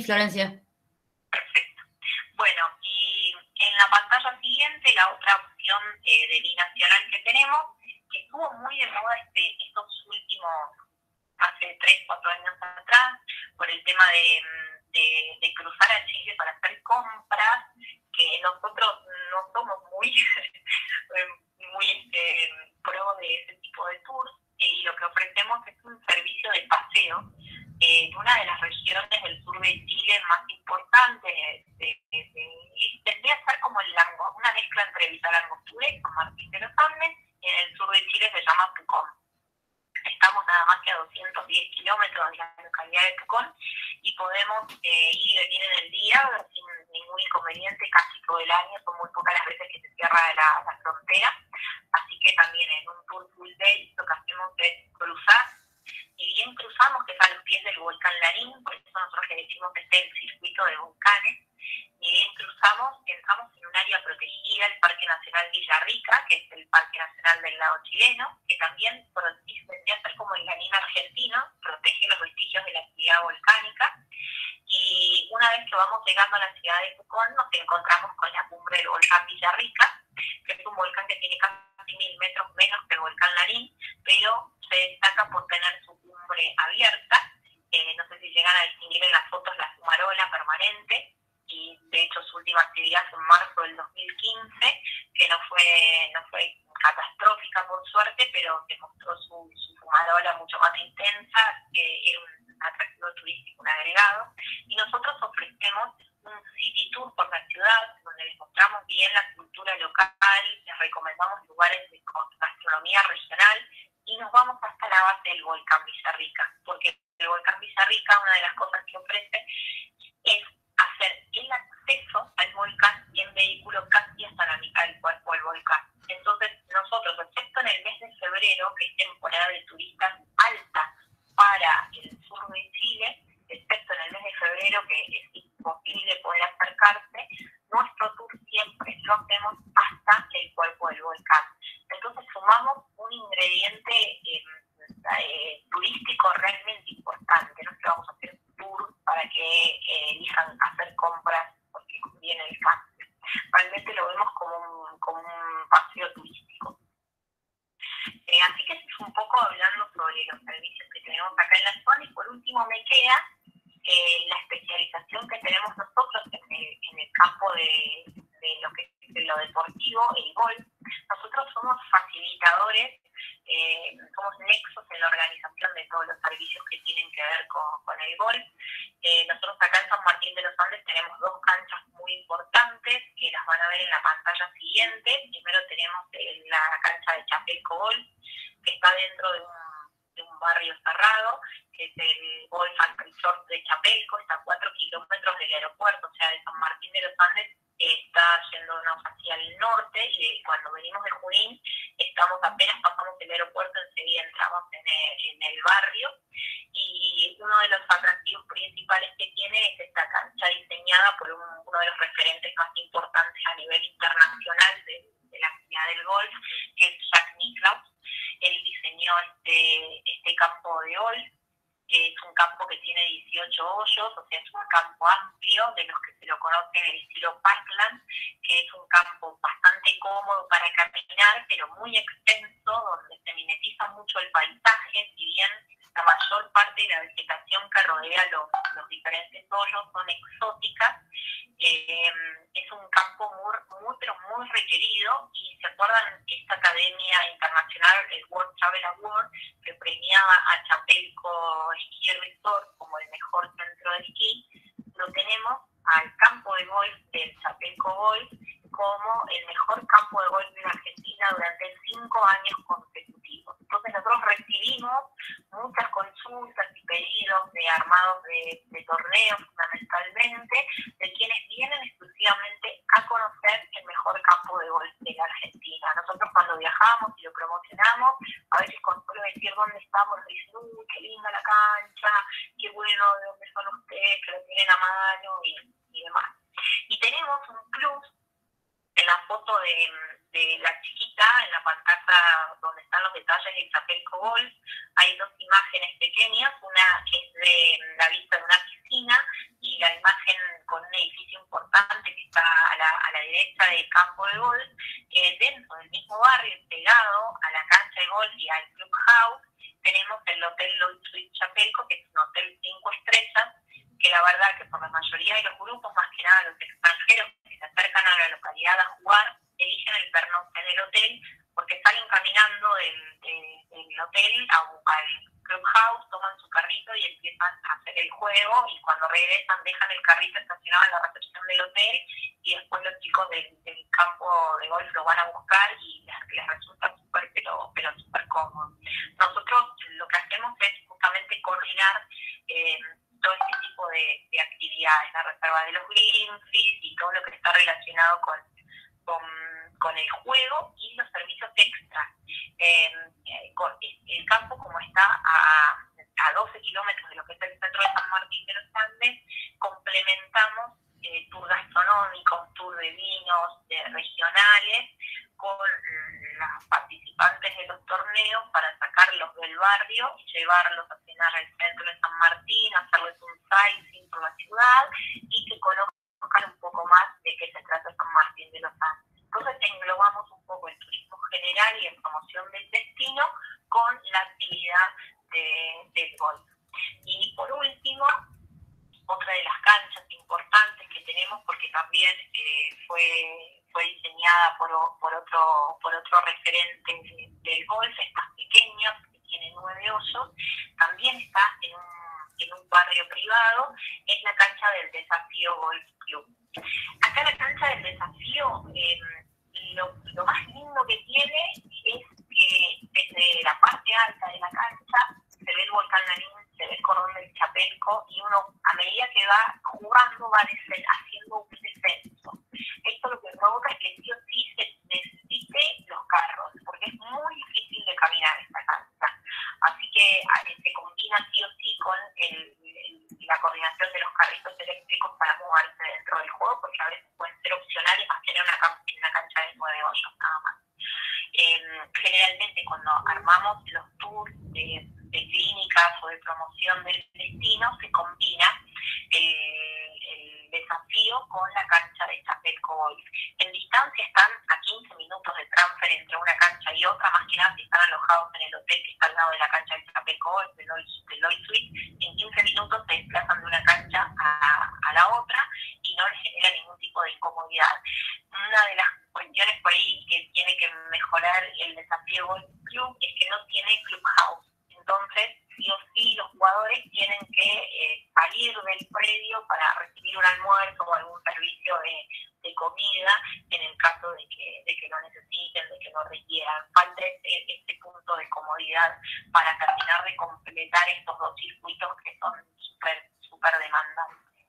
Florencia. Perfecto. Bueno, y en la pantalla siguiente, la otra opción eh, de binacional que tenemos, que estuvo muy de moda este, estos últimos, hace 3, 4 años atrás, por el tema de, de, cruzar a Chile para hacer compras, que nosotros no somos muy, muy este, pro de ese tipo de tours, y lo que ofrecemos es un servicio de paseo en una de las regiones del sur de Chile más importantes, de, tendría que ser como el Lango, una mezcla entre Vitalangosture con Martín de los Andes, en el sur de Chile se llama Pucón. Estamos nada más que a 210 kilómetros de la localidad de Pucón y podemos eh, ir y venir en el día sin ningún inconveniente casi todo el año, son muy pocas las veces que se cierra la, la frontera, así que también en un tour full day lo que hacemos es cruzar y bien cruzamos, que es a los pies del volcán Larín, por eso nosotros le decimos que es el circuito de volcanes, y bien cruzamos, entramos en un área protegida, el Parque Nacional Villarrica, que es el Parque Nacional del Lado Chileno, que también vendría a ser como el Lanín argentino, protege los vestigios de la actividad volcánica, y una vez que vamos llegando a la ciudad de Pucón, nos encontramos con la cumbre del volcán Villarrica, que es un volcán que tiene casi mil metros menos que el volcán Larín, pero se destaca por tener su cumbre abierta. Eh, no sé si llegan a distinguir en las fotos la fumarola permanente, y de hecho su última actividad fue en marzo del 2015, que no fue, no fue catastrófica por suerte, pero demostró su, su fumarola mucho más intensa, que era un atractivo turístico, un agregado, y nosotros ofrecemos un city tour por la ciudad, donde les mostramos bien la cultura local, les recomendamos lugares de gastronomía regional y nos vamos hasta la base del volcán Villarrica, porque el volcán Villarrica, una de las cosas que ofrece es hacer el acceso al volcán y en vehículo casi hasta la mitad del cuerpo del volcán. Entonces, nosotros, excepto en el mes de febrero, que es temporada de turistas alta para el sur de Chile, excepto en el mes de febrero, que es imposible poder acercarse, nuestro tour siempre lo hacemos hasta el cuerpo del volcán. Entonces sumamos un ingrediente eh, eh, turístico realmente importante. No que vamos a hacer un tour para que eh, elijan hacer compras porque conviene el cambio. Realmente lo vemos como un, como un paseo turístico. así que es un poco hablando sobre los servicios que tenemos acá en la zona y por último me queda la especialización que tenemos nosotros en el, en el campo de, de lo que es lo deportivo, el golf. Nosotros somos facilitadores, eh, somos nexos en la organización de todos los servicios que tienen que ver con, con el golf. Eh, nosotros acá en San Martín de los Andes tenemos dos canchas muy importantes que las van a ver en la pantalla siguiente, primero tenemos la cancha de Chapelco Golf, que está dentro de un, barrio cerrado, que es el Golf Resort de Chapelco, está a 4 kilómetros del aeropuerto, o sea, de San Martín de los Andes, está yéndonos hacia el norte y cuando venimos de Junín estamos apenas pasamos el aeropuerto enseguida entramos en el barrio y uno de los atractivos principales que tiene es esta cancha diseñada por uno de los referentes más importantes a nivel internacional de, la actividad del golf, que es Jack Nicklaus. Él diseñó este, este campo de golf, es un campo que tiene 18 hoyos, o sea, es un campo amplio, de los que se lo conocen el estilo Parkland, que es un campo bastante cómodo para caminar, pero muy extenso, donde se mimetiza mucho el paisaje, si bien la mayor parte de la vegetación que rodea los, los diferentes hoyos son exóticas. Eh, es un campo muy, muy, pero muy requerido y se acuerdan esta academia internacional, el World Travel Award, que premiaba a Chapelco Ski Resort como el mejor centro de esquí, lo tenemos al campo de golf del Chapelco Golf como el mejor campo de golf en Argentina durante cinco años consecutivos. Entonces nosotros recibimos muchas consultas y pedidos de armados de, torneos fundamentalmente, de quienes vienen exclusivamente a conocer el mejor campo de golf de la Argentina. Nosotros cuando viajamos y lo promocionamos, a veces con solo decir dónde estamos, dicen, uy, qué linda la cancha, qué bueno, de dónde son ustedes, que lo tienen a mano y, y demás. Y tenemos un club en la foto de, la chiquita, en la pantalla donde están los detalles del Chapelco Golf, hay dos imágenes pequeñas, una que es de la vista de una piscina y la imagen con un edificio importante que está a la, a la derecha del campo de golf, dentro del mismo barrio, pegado a la cancha de golf y al clubhouse, tenemos el Hotel Lloyd Chapelco, que es un hotel cinco estrellas, que la verdad que por la mayoría de los grupos, más que nada los extranjeros que se acercan a la localidad a jugar, eligen el pernocte en el hotel porque salen caminando del, del hotel al clubhouse, toman su carrito y empiezan a hacer el juego y cuando regresan dejan el carrito estacionado en la recepción del hotel y después los chicos del, campo de golf lo van a buscar y les, resulta súper pero, pero súper cómodo. Nosotros lo que hacemos es justamente coordinar eh, todo este tipo de, actividades, la reserva de los greenfields y todo lo que está relacionado con, con, el juego y los servicios extras. Em, eh, el campo como está a, a 12 kilómetros de lo que es el centro de San Martín de los Andes, complementamos eh, tours gastronómicos, tours de vinos de regionales, con las participantes de los torneos para sacarlos del barrio y llevarlos a cenar al centro de San Martín, hacerles un sightseeing por la ciudad y que conozcan un poco más de qué se trata San Martín de los Andes. Entonces englobamos un poco el turismo general y en promoción del destino con la actividad de, del golf. Y por último, otra de las canchas importantes que tenemos, porque también eh, fue fue diseñada por, otro, por otro referente del golf, es más pequeño, que tiene nueve hoyos, también está en un, en un barrio privado, es la cancha del Desafío Golf Club. Acá la cancha del Desafío, em, lo, lo más lindo que tiene es que desde la parte alta de la cancha se ve el volcán Lanín, se ve el cordón del Chapelco y uno a medida que va jugando va haciendo un descenso esto lo que provoca es que sí o sí se necesite los carros, porque es muy difícil de caminar esta cancha. Así que se combina sí o sí con la coordinación de los carritos eléctricos para moverse dentro del juego, porque a veces pueden ser opcionales más que en una, cancha de nueve hoyos nada más. Em, generalmente cuando armamos los tours de, clínicas o de promoción del destino, se combina el desafío con la cancha de Chapelco Golf. En distancia están a 15 minutos de transfer entre una cancha y otra, más que nada si están alojados en el hotel que está al lado de la cancha de Chapelco Golf, de Lloyd, Suite, en 15 minutos se desplazan de una cancha a, a la otra y no les genera ningún tipo de incomodidad. Una de las cuestiones por ahí que tiene que mejorar el desafío Golf Club es que no tiene clubhouse. Entonces, sí o sí los jugadores tienen que eh, salir del predio para recibir un almuerzo o algún servicio de, comida en el caso de que, de que lo necesiten, de que lo requieran. Falta este, este punto de comodidad para terminar de completar estos dos circuitos que son súper super demandantes.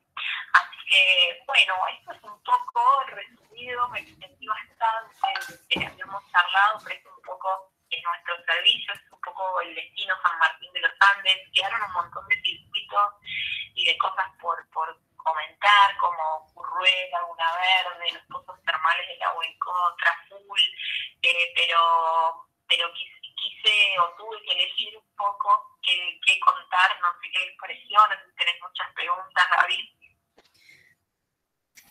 Así que, bueno, esto es un poco resumido, me sentí bastante habíamos charlado, pero es un poco en nuestro servicio, es un poco el destino San Martín de los Andes, quedaron un montón de circuitos y de cosas por, por comentar, como Curruel, Laguna Verde, los pozos termales de la Huenco, Traful, eh, pero, pero quise, quise, o tuve que elegir un poco qué, qué contar, no sé qué les pareció, no sé si tenés muchas preguntas, David.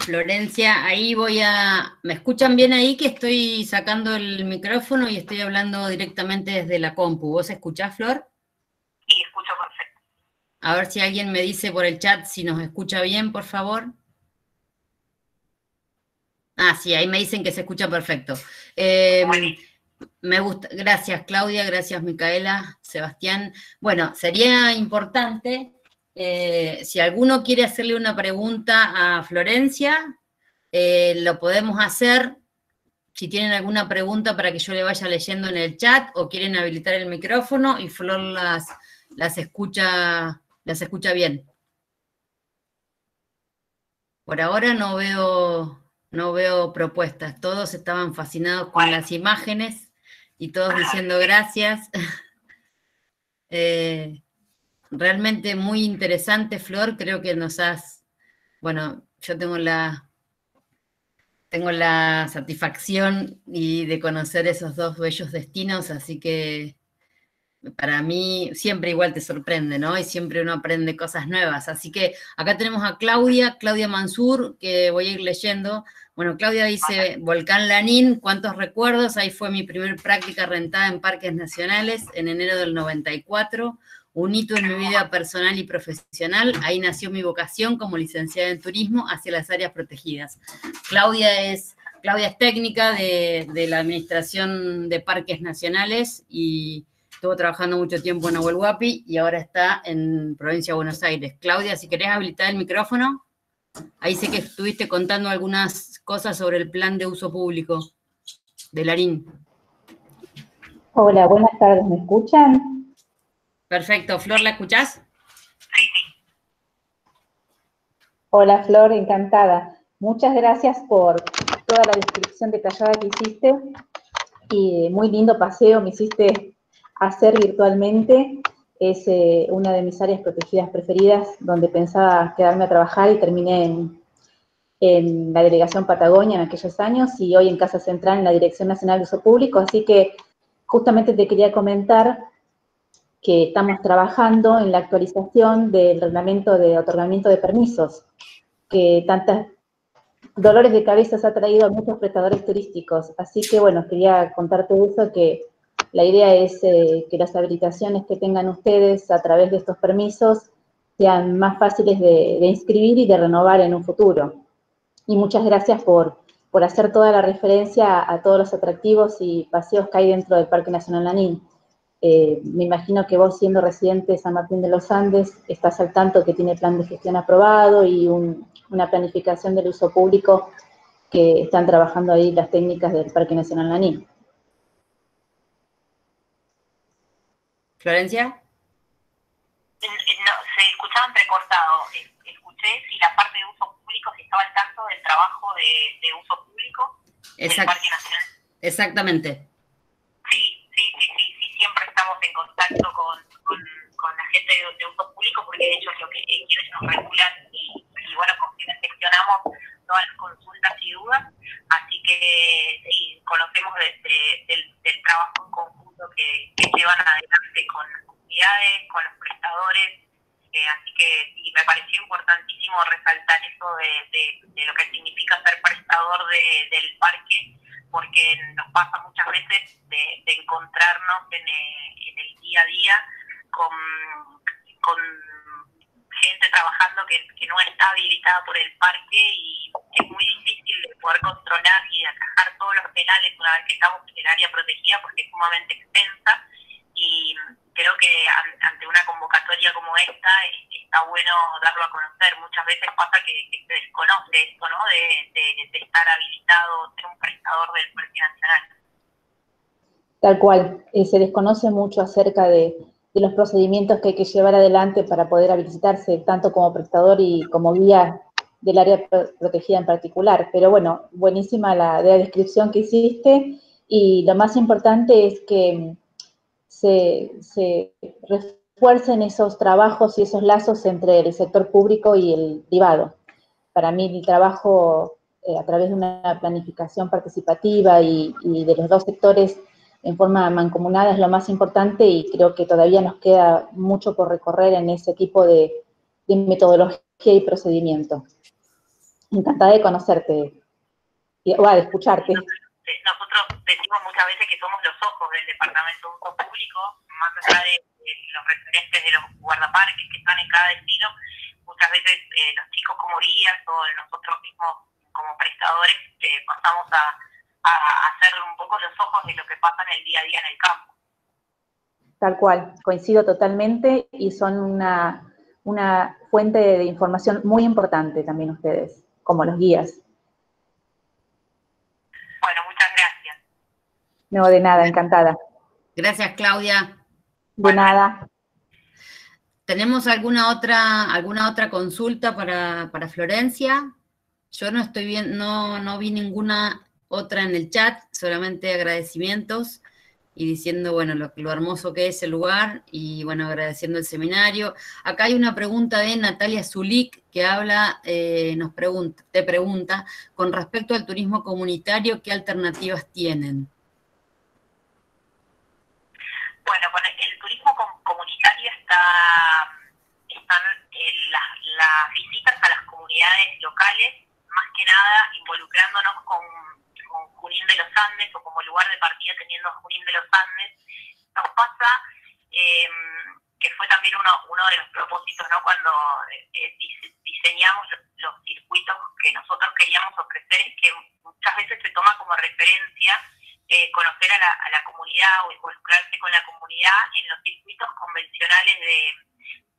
Florencia, ahí voy a... ¿Me escuchan bien ahí que estoy sacando el micrófono y estoy hablando directamente desde la compu? ¿Vos escuchás, Flor? Sí, escucho perfecto. A ver si alguien me dice por el chat si nos escucha bien, por favor. Ah, sí, ahí me dicen que se escucha perfecto. Em, me gusta, gracias Claudia, gracias Micaela, Sebastián. Bueno, sería importante eh, si alguno quiere hacerle una pregunta a Florencia, eh, lo podemos hacer. Si tienen alguna pregunta para que yo le vaya leyendo en el chat o quieren habilitar el micrófono y Flor las, las, escucha, las escucha bien. Por ahora no veo, no veo propuestas. Todos estaban fascinados con las imágenes y todos diciendo gracias. eh, realmente muy interesante, Flor. Creo que nos has, bueno, yo tengo la, tengo la satisfacción y de conocer esos dos bellos destinos, así que para mí siempre igual te sorprende, ¿no? Y siempre uno aprende cosas nuevas. Así que acá tenemos a Claudia, Claudia Mansur, que voy a ir leyendo. Bueno, Claudia dice, Volcán Lanín, ¿cuántos recuerdos? Ahí fue mi primer práctica rentada en parques nacionales en enero del 94 un hito en mi vida personal y profesional. Ahí nació mi vocación como licenciada en turismo hacia las áreas protegidas. Claudia es, Claudia es técnica de, la Administración de Parques Nacionales y estuvo trabajando mucho tiempo en Abuel y ahora está en Provincia de Buenos Aires. Claudia, si querés habilitar el micrófono. Ahí sé que estuviste contando algunas cosas sobre el plan de uso público de Larín. Hola, buenas tardes, ¿me escuchan? Perfecto. Flor, ¿la escuchás? Hola, Flor, encantada. Muchas gracias por toda la descripción detallada que hiciste y muy lindo paseo me hiciste hacer virtualmente. Es eh, una de mis áreas protegidas preferidas, donde pensaba quedarme a trabajar y terminé en la Delegación Patagonia en aquellos años y hoy en Casa Central en la Dirección Nacional de Uso Público. Así que justamente te quería comentar que estamos trabajando en la actualización del reglamento de otorgamiento de permisos, que tantas dolores de cabeza ha traído a muchos prestadores turísticos. Así que, bueno, quería contarte eso, que la idea es eh, que las habilitaciones que tengan ustedes a través de estos permisos sean más fáciles de, inscribir y de renovar en un futuro. Y muchas gracias por, por hacer toda la referencia a todos los atractivos y paseos que hay dentro del Parque Nacional Lanín. Eh, me imagino que vos, siendo residente de San Martín de los Andes, estás al tanto que tiene plan de gestión aprobado y una planificación del uso público que están trabajando ahí las técnicas del Parque Nacional Lanín. ¿Florencia? No, se escuchaba entrecortado. Escuché si la parte de uso público, si estaba al tanto del trabajo de, uso público del Parque Nacional. Exactamente estamos en contacto con, con, la gente de, uso público porque de hecho lo que quienes nos regulan y, bueno, con quienes gestionamos todas las consultas y dudas. Así que sí, conocemos del, trabajo en conjunto que, llevan adelante con las comunidades, con los prestadores. Eh, así que sí, me pareció importantísimo resaltar eso de, lo que significa ser prestador del parque porque nos pasa muchas veces de, encontrarnos en, en, el día a día con, con gente trabajando que, que, no está habilitada por el parque y es muy difícil de poder controlar y de atajar todos los penales una vez que estamos en el área protegida porque es sumamente extensa y creo que ante una convocatoria como esta está bueno darlo a conocer. Muchas veces pasa que, se desconoce esto, ¿no? De, estar habilitado, ser un prestador del Parque Nacional. Tal cual, eh, se desconoce mucho acerca de, los procedimientos que hay que llevar adelante para poder habilitarse, tanto como prestador y como guía del área protegida en particular. Pero bueno, buenísima la descripción que hiciste y lo más importante es que se, refuercen esos trabajos y esos lazos entre el sector público y el privado. Para mí el trabajo eh, a través de una planificación participativa y, de los dos sectores en forma mancomunada es lo más importante y creo que todavía nos queda mucho por recorrer en ese tipo de, metodología y procedimiento. Encantada de conocerte, o de escucharte decimos muchas veces que somos los ojos del Departamento de Uso Público, más allá de, los referentes de los guardaparques que están en cada destino, muchas veces eh, los chicos como guías o nosotros mismos como prestadores eh, pasamos a, a, ser un poco los ojos de lo que pasa en el día a día en el campo. Tal cual, coincido totalmente y son una, una fuente de información muy importante también ustedes, como los guías. No, de nada, encantada. Gracias, Claudia. De nada. ¿Tenemos alguna otra, alguna otra consulta para, Florencia? Yo no estoy bien, no, no vi ninguna otra en el chat, solamente agradecimientos y diciendo, bueno, lo, lo, hermoso que es el lugar y, bueno, agradeciendo el seminario. Acá hay una pregunta de Natalia Zulik que habla, eh, nos pregunta, te pregunta, con respecto al turismo comunitario, ¿qué alternativas tienen? Bueno, con el turismo comunitario está, están eh, las, visitas a las comunidades locales, más que nada involucrándonos con, Junín de los Andes o como lugar de partida teniendo Junín de los Andes. Nos pasa em, que fue también uno, uno de los propósitos ¿no? cuando eh, diseñamos los, los circuitos que nosotros queríamos ofrecer, es que muchas veces se toma como referencia eh, conocer a la, a la, comunidad o involucrarse con la comunidad en los circuitos convencionales de,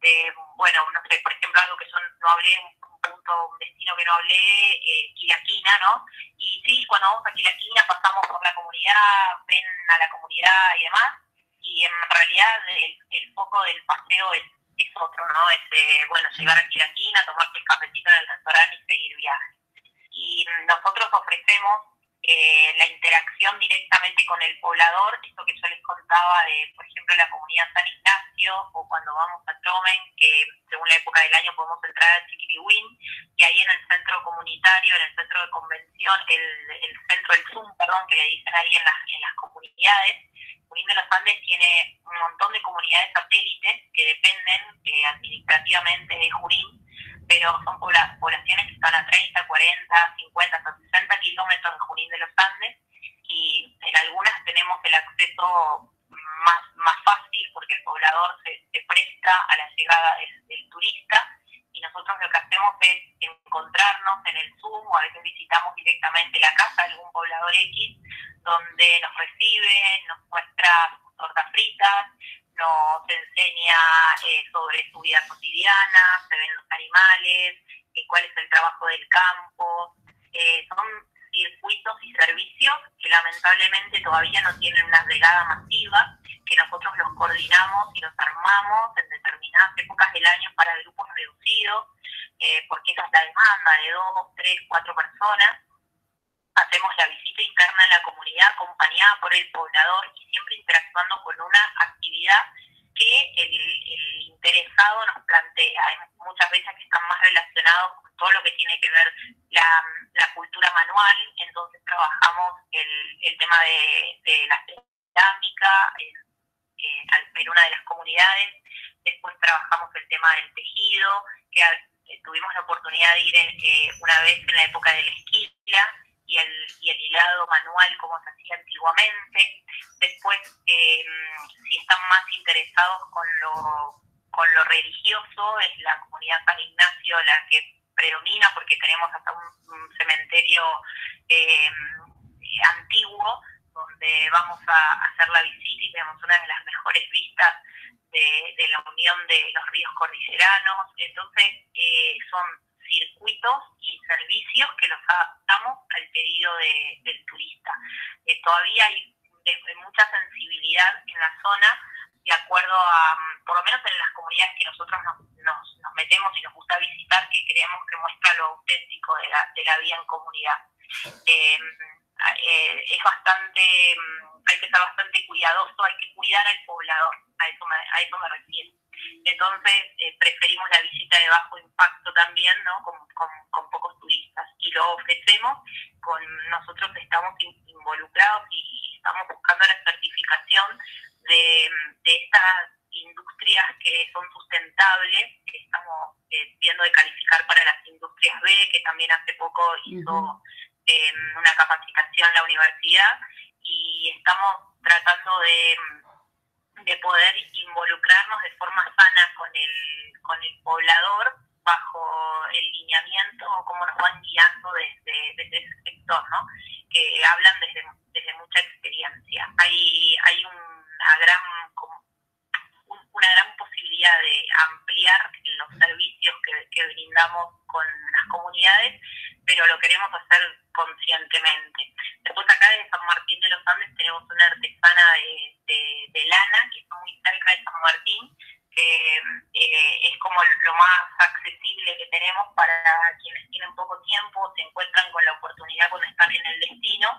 de, bueno, no sé, por ejemplo, algo que son, no hablé, un punto, un destino que no hablé, eh, Quilaquina, ¿no? Y sí, cuando vamos a Quilaquina pasamos por la comunidad, ven a la comunidad y demás, y en realidad el, el foco del paseo es, es otro, ¿no? Es, eh, bueno, llegar a Quilaquina, tomarte el cafecito en el restaurante y seguir viaje. Y nosotros ofrecemos eh, la interacción directamente con el poblador, esto que yo les contaba de, por ejemplo, la comunidad San Ignacio, o cuando vamos a Tromen, que según la época del año podemos entrar a Chiquirihuín, y ahí en el centro comunitario, en el centro de convención, el, el centro del Zoom, perdón, que le dicen ahí en las, en las comunidades, Junín de los Andes tiene un montón de comunidades satélites que dependen eh, administrativamente de Junín, pero son poblaciones que están a 30, 40, 50, hasta 60 kilómetros de Junín de los Andes y en algunas tenemos el acceso más, más fácil porque el poblador se, presta a la llegada del, turista y nosotros lo que hacemos es encontrarnos en el Zoom o a veces visitamos directamente la casa de algún poblador X donde nos recibe, nos muestra tortas fritas, nos enseña eh, sobre su vida cotidiana, se ven los animales, eh, cuál es el trabajo del campo. Eh, son circuitos y servicios que lamentablemente todavía no tienen una regada masiva, que nosotros los coordinamos y los armamos en determinadas épocas del año para grupos reducidos, porque esa es la demanda de dos, tres, cuatro personas hacemos la visita interna en la comunidad acompañada por el poblador y siempre interactuando con una actividad que el, interesado nos plantea. Hay muchas veces que están más relacionados con todo lo que tiene que ver la, la cultura manual, entonces trabajamos el, tema de, la cerámica en, en, una de las comunidades, después trabajamos el tema del tejido, que tuvimos la oportunidad de ir eh, una vez en la época de la esquila, y el, y el hilado manual como se hacía antiguamente. Después, eh, si están más interesados con lo, con lo religioso, es la comunidad San Ignacio la que predomina porque tenemos hasta un, cementerio eh, antiguo donde vamos a hacer la visita y tenemos una de las mejores vistas de, la Unión de los Ríos Cordilleranos. Entonces, eh, son circuitos y servicios que los adaptamos al pedido del turista. Eh, todavía hay mucha sensibilidad en la zona de acuerdo a, por lo menos en las comunidades que nosotros nos, nos, metemos y nos gusta visitar, que creemos que muestra lo auténtico de la, de la vida en comunidad. Em, eh, es bastante, mm, hay que estar bastante cuidadoso, hay que cuidar al poblador, a eso me, a eso me refiero. Entonces, eh, preferimos la visita de bajo impacto también, ¿no? Con, con, pocos turistas. Y lo ofrecemos con, nosotros estamos involucrados y estamos buscando la certificación de, de estas industrias que son sustentables, que estamos eh, viendo de calificar para las industrias B, que también hace poco hizo una capacitación en la universidad y estamos tratando de, de poder involucrarnos de forma sana con el, con el poblador bajo el lineamiento o cómo nos van guiando desde, desde ese sector, ¿no? que hablan desde, desde mucha experiencia. Hay, hay una gran una gran posibilidad de ampliar los servicios que, que brindamos con las comunidades, pero lo queremos hacer conscientemente. Después acá en San Martín de los Andes tenemos una artesana de, de, lana que está muy cerca de San Martín, que eh, es como lo más accesible que tenemos para quienes tienen poco tiempo, se encuentran con la oportunidad cuando están en el destino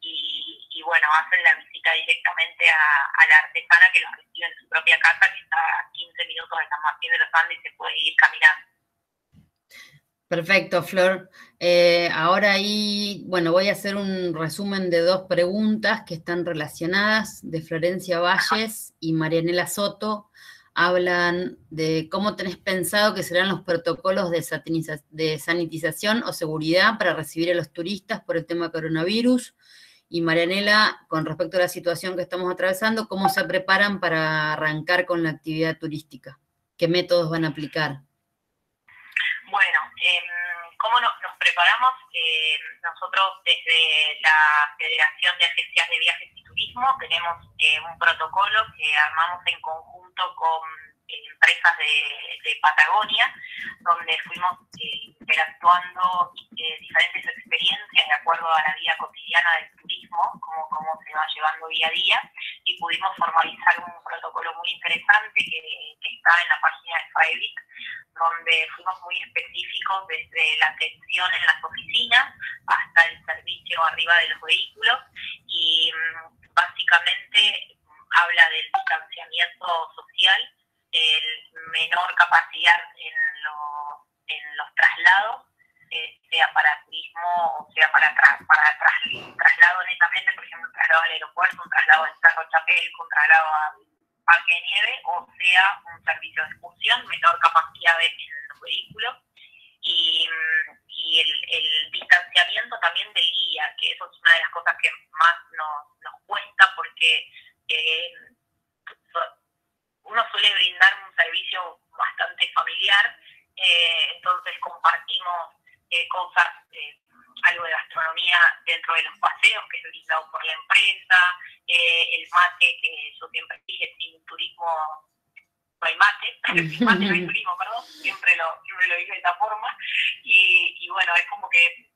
y, y bueno, hacen la visita directamente a, la artesana que los recibe en su propia casa, que está a 15 minutos de San Martín de los Andes y se puede ir caminando. Perfecto, Flor. Eh, ahora ahí, bueno, voy a hacer un resumen de dos preguntas que están relacionadas, de Florencia Valles y Marianela Soto. Hablan de cómo tenés pensado que serán los protocolos de, de sanitización o seguridad para recibir a los turistas por el tema coronavirus. Y Marianela, con respecto a la situación que estamos atravesando, ¿cómo se preparan para arrancar con la actividad turística? ¿Qué métodos van a aplicar? Eh, ¿cómo nos, preparamos? Eh, nosotros desde la Federación de Agencias de Viajes y Turismo tenemos eh, un protocolo que armamos en conjunto con empresas de, Patagonia, donde fuimos eh, interactuando diferentes experiencias de acuerdo a la vida cotidiana del turismo, cómo, cómo se va llevando día a día, y pudimos formalizar un protocolo muy interesante que, está en la página de FAEVIC, donde fuimos muy específicos desde la atención en las oficinas hasta el servicio arriba de los vehículos y mm, básicamente habla del distanciamiento social el menor capacidad en, los traslados, eh, sea para turismo o sea para, para traslado netamente, por ejemplo, un traslado al aeropuerto, un traslado al Cerro Chapel, un traslado al parque de nieve, o sea un servicio de excursión, menor capacidad en los vehículos. Y, el, distanciamiento también del guía, que eso es una de las cosas que más nos, nos cuesta porque eh, uno suele brindar un servicio bastante familiar, eh, entonces compartimos eh, cosas, eh, algo de gastronomía dentro de los paseos que es brindado por la empresa, el mate que yo siempre dije, sin turismo no hay mate, sin mate no hay turismo, perdón, siempre lo, siempre lo digo de esta forma, y bueno, es como que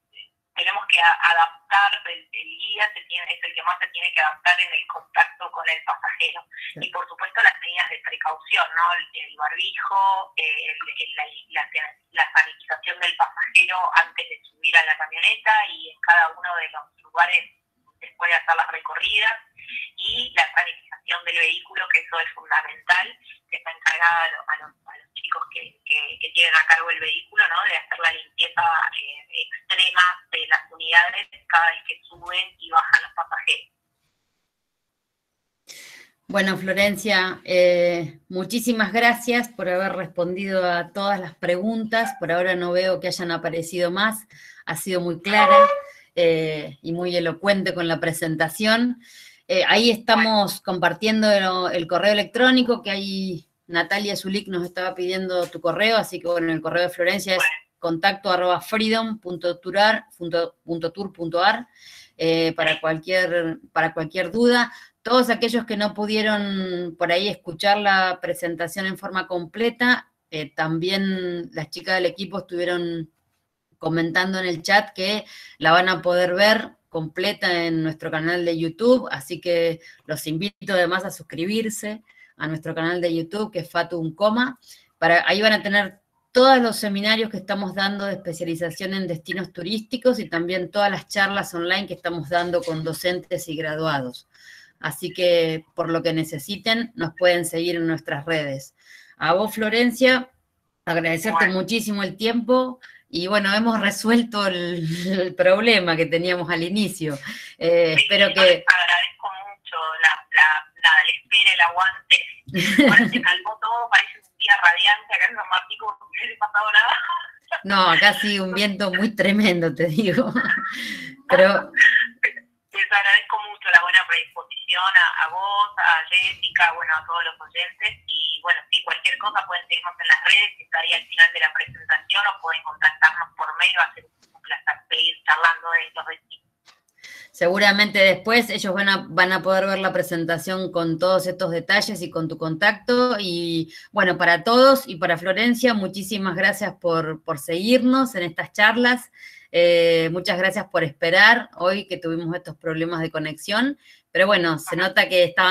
tenemos que adaptar, el, guía se tiene, es el que más se tiene que adaptar en el contacto con el pasajero. Y por supuesto las medidas de precaución, ¿no? El, barbijo, la, la, sanitización del pasajero antes de subir a la camioneta y en cada uno de los lugares después de hacer las recorridas y la sanitización del vehículo, que eso es fundamental, que está encargada a los, chicos que, tienen a cargo el vehículo, ¿no? de hacer la limpieza eh, extrema de las unidades cada vez que suben y bajan los pasajeros. Bueno, Florencia, eh, muchísimas gracias por haber respondido a todas las preguntas. Por ahora no veo que hayan aparecido más. Ha sido muy clara eh, y muy elocuente con la presentación. Eh, ahí estamos compartiendo el, correo electrónico, que ahí Natalia Zulik nos estaba pidiendo tu correo, así que bueno, el correo de Florencia es contacto arroba freedom.tour.ar eh, para, cualquier, para cualquier duda. Todos aquellos que no pudieron por ahí escuchar la presentación en forma completa, también las chicas del equipo estuvieron comentando en el chat que la van a poder ver completa en nuestro canal de YouTube, así que los invito además a suscribirse a nuestro canal de YouTube, que es Fatum Coma. Para, ahí van a tener todos los seminarios que estamos dando de especialización en destinos turísticos y también todas las charlas online que estamos dando con docentes y graduados. Así que por lo que necesiten, nos pueden seguir en nuestras redes. A vos, Florencia, agradecerte muchísimo el tiempo y bueno, hemos resuelto el, problema que teníamos al inicio. Eh, espero que... Agradezco mucho la, la, la, el espera, el aguante. Ahora se calmó todo, parece un día radiante acá en San Martín, como no hubiese pasado nada. No, acá sí un viento muy tremendo, te digo. Pero... Les agradezco mucho la buena predisposición a, vos, a Jessica, bueno, a todos los oyentes y bueno, si cualquier cosa pueden seguirnos en las redes, estaría al final de la presentación o pueden contactarnos por mail, va a ser un placer seguir charlando de estos destinos. Seguramente después ellos van a, van a poder ver la presentación con todos estos detalles y con tu contacto. Y bueno, para todos y para Florencia, muchísimas gracias por, por seguirnos en estas charlas. Eh, muchas gracias por esperar hoy que tuvimos estos problemas de conexión. Pero bueno, se nota que estaban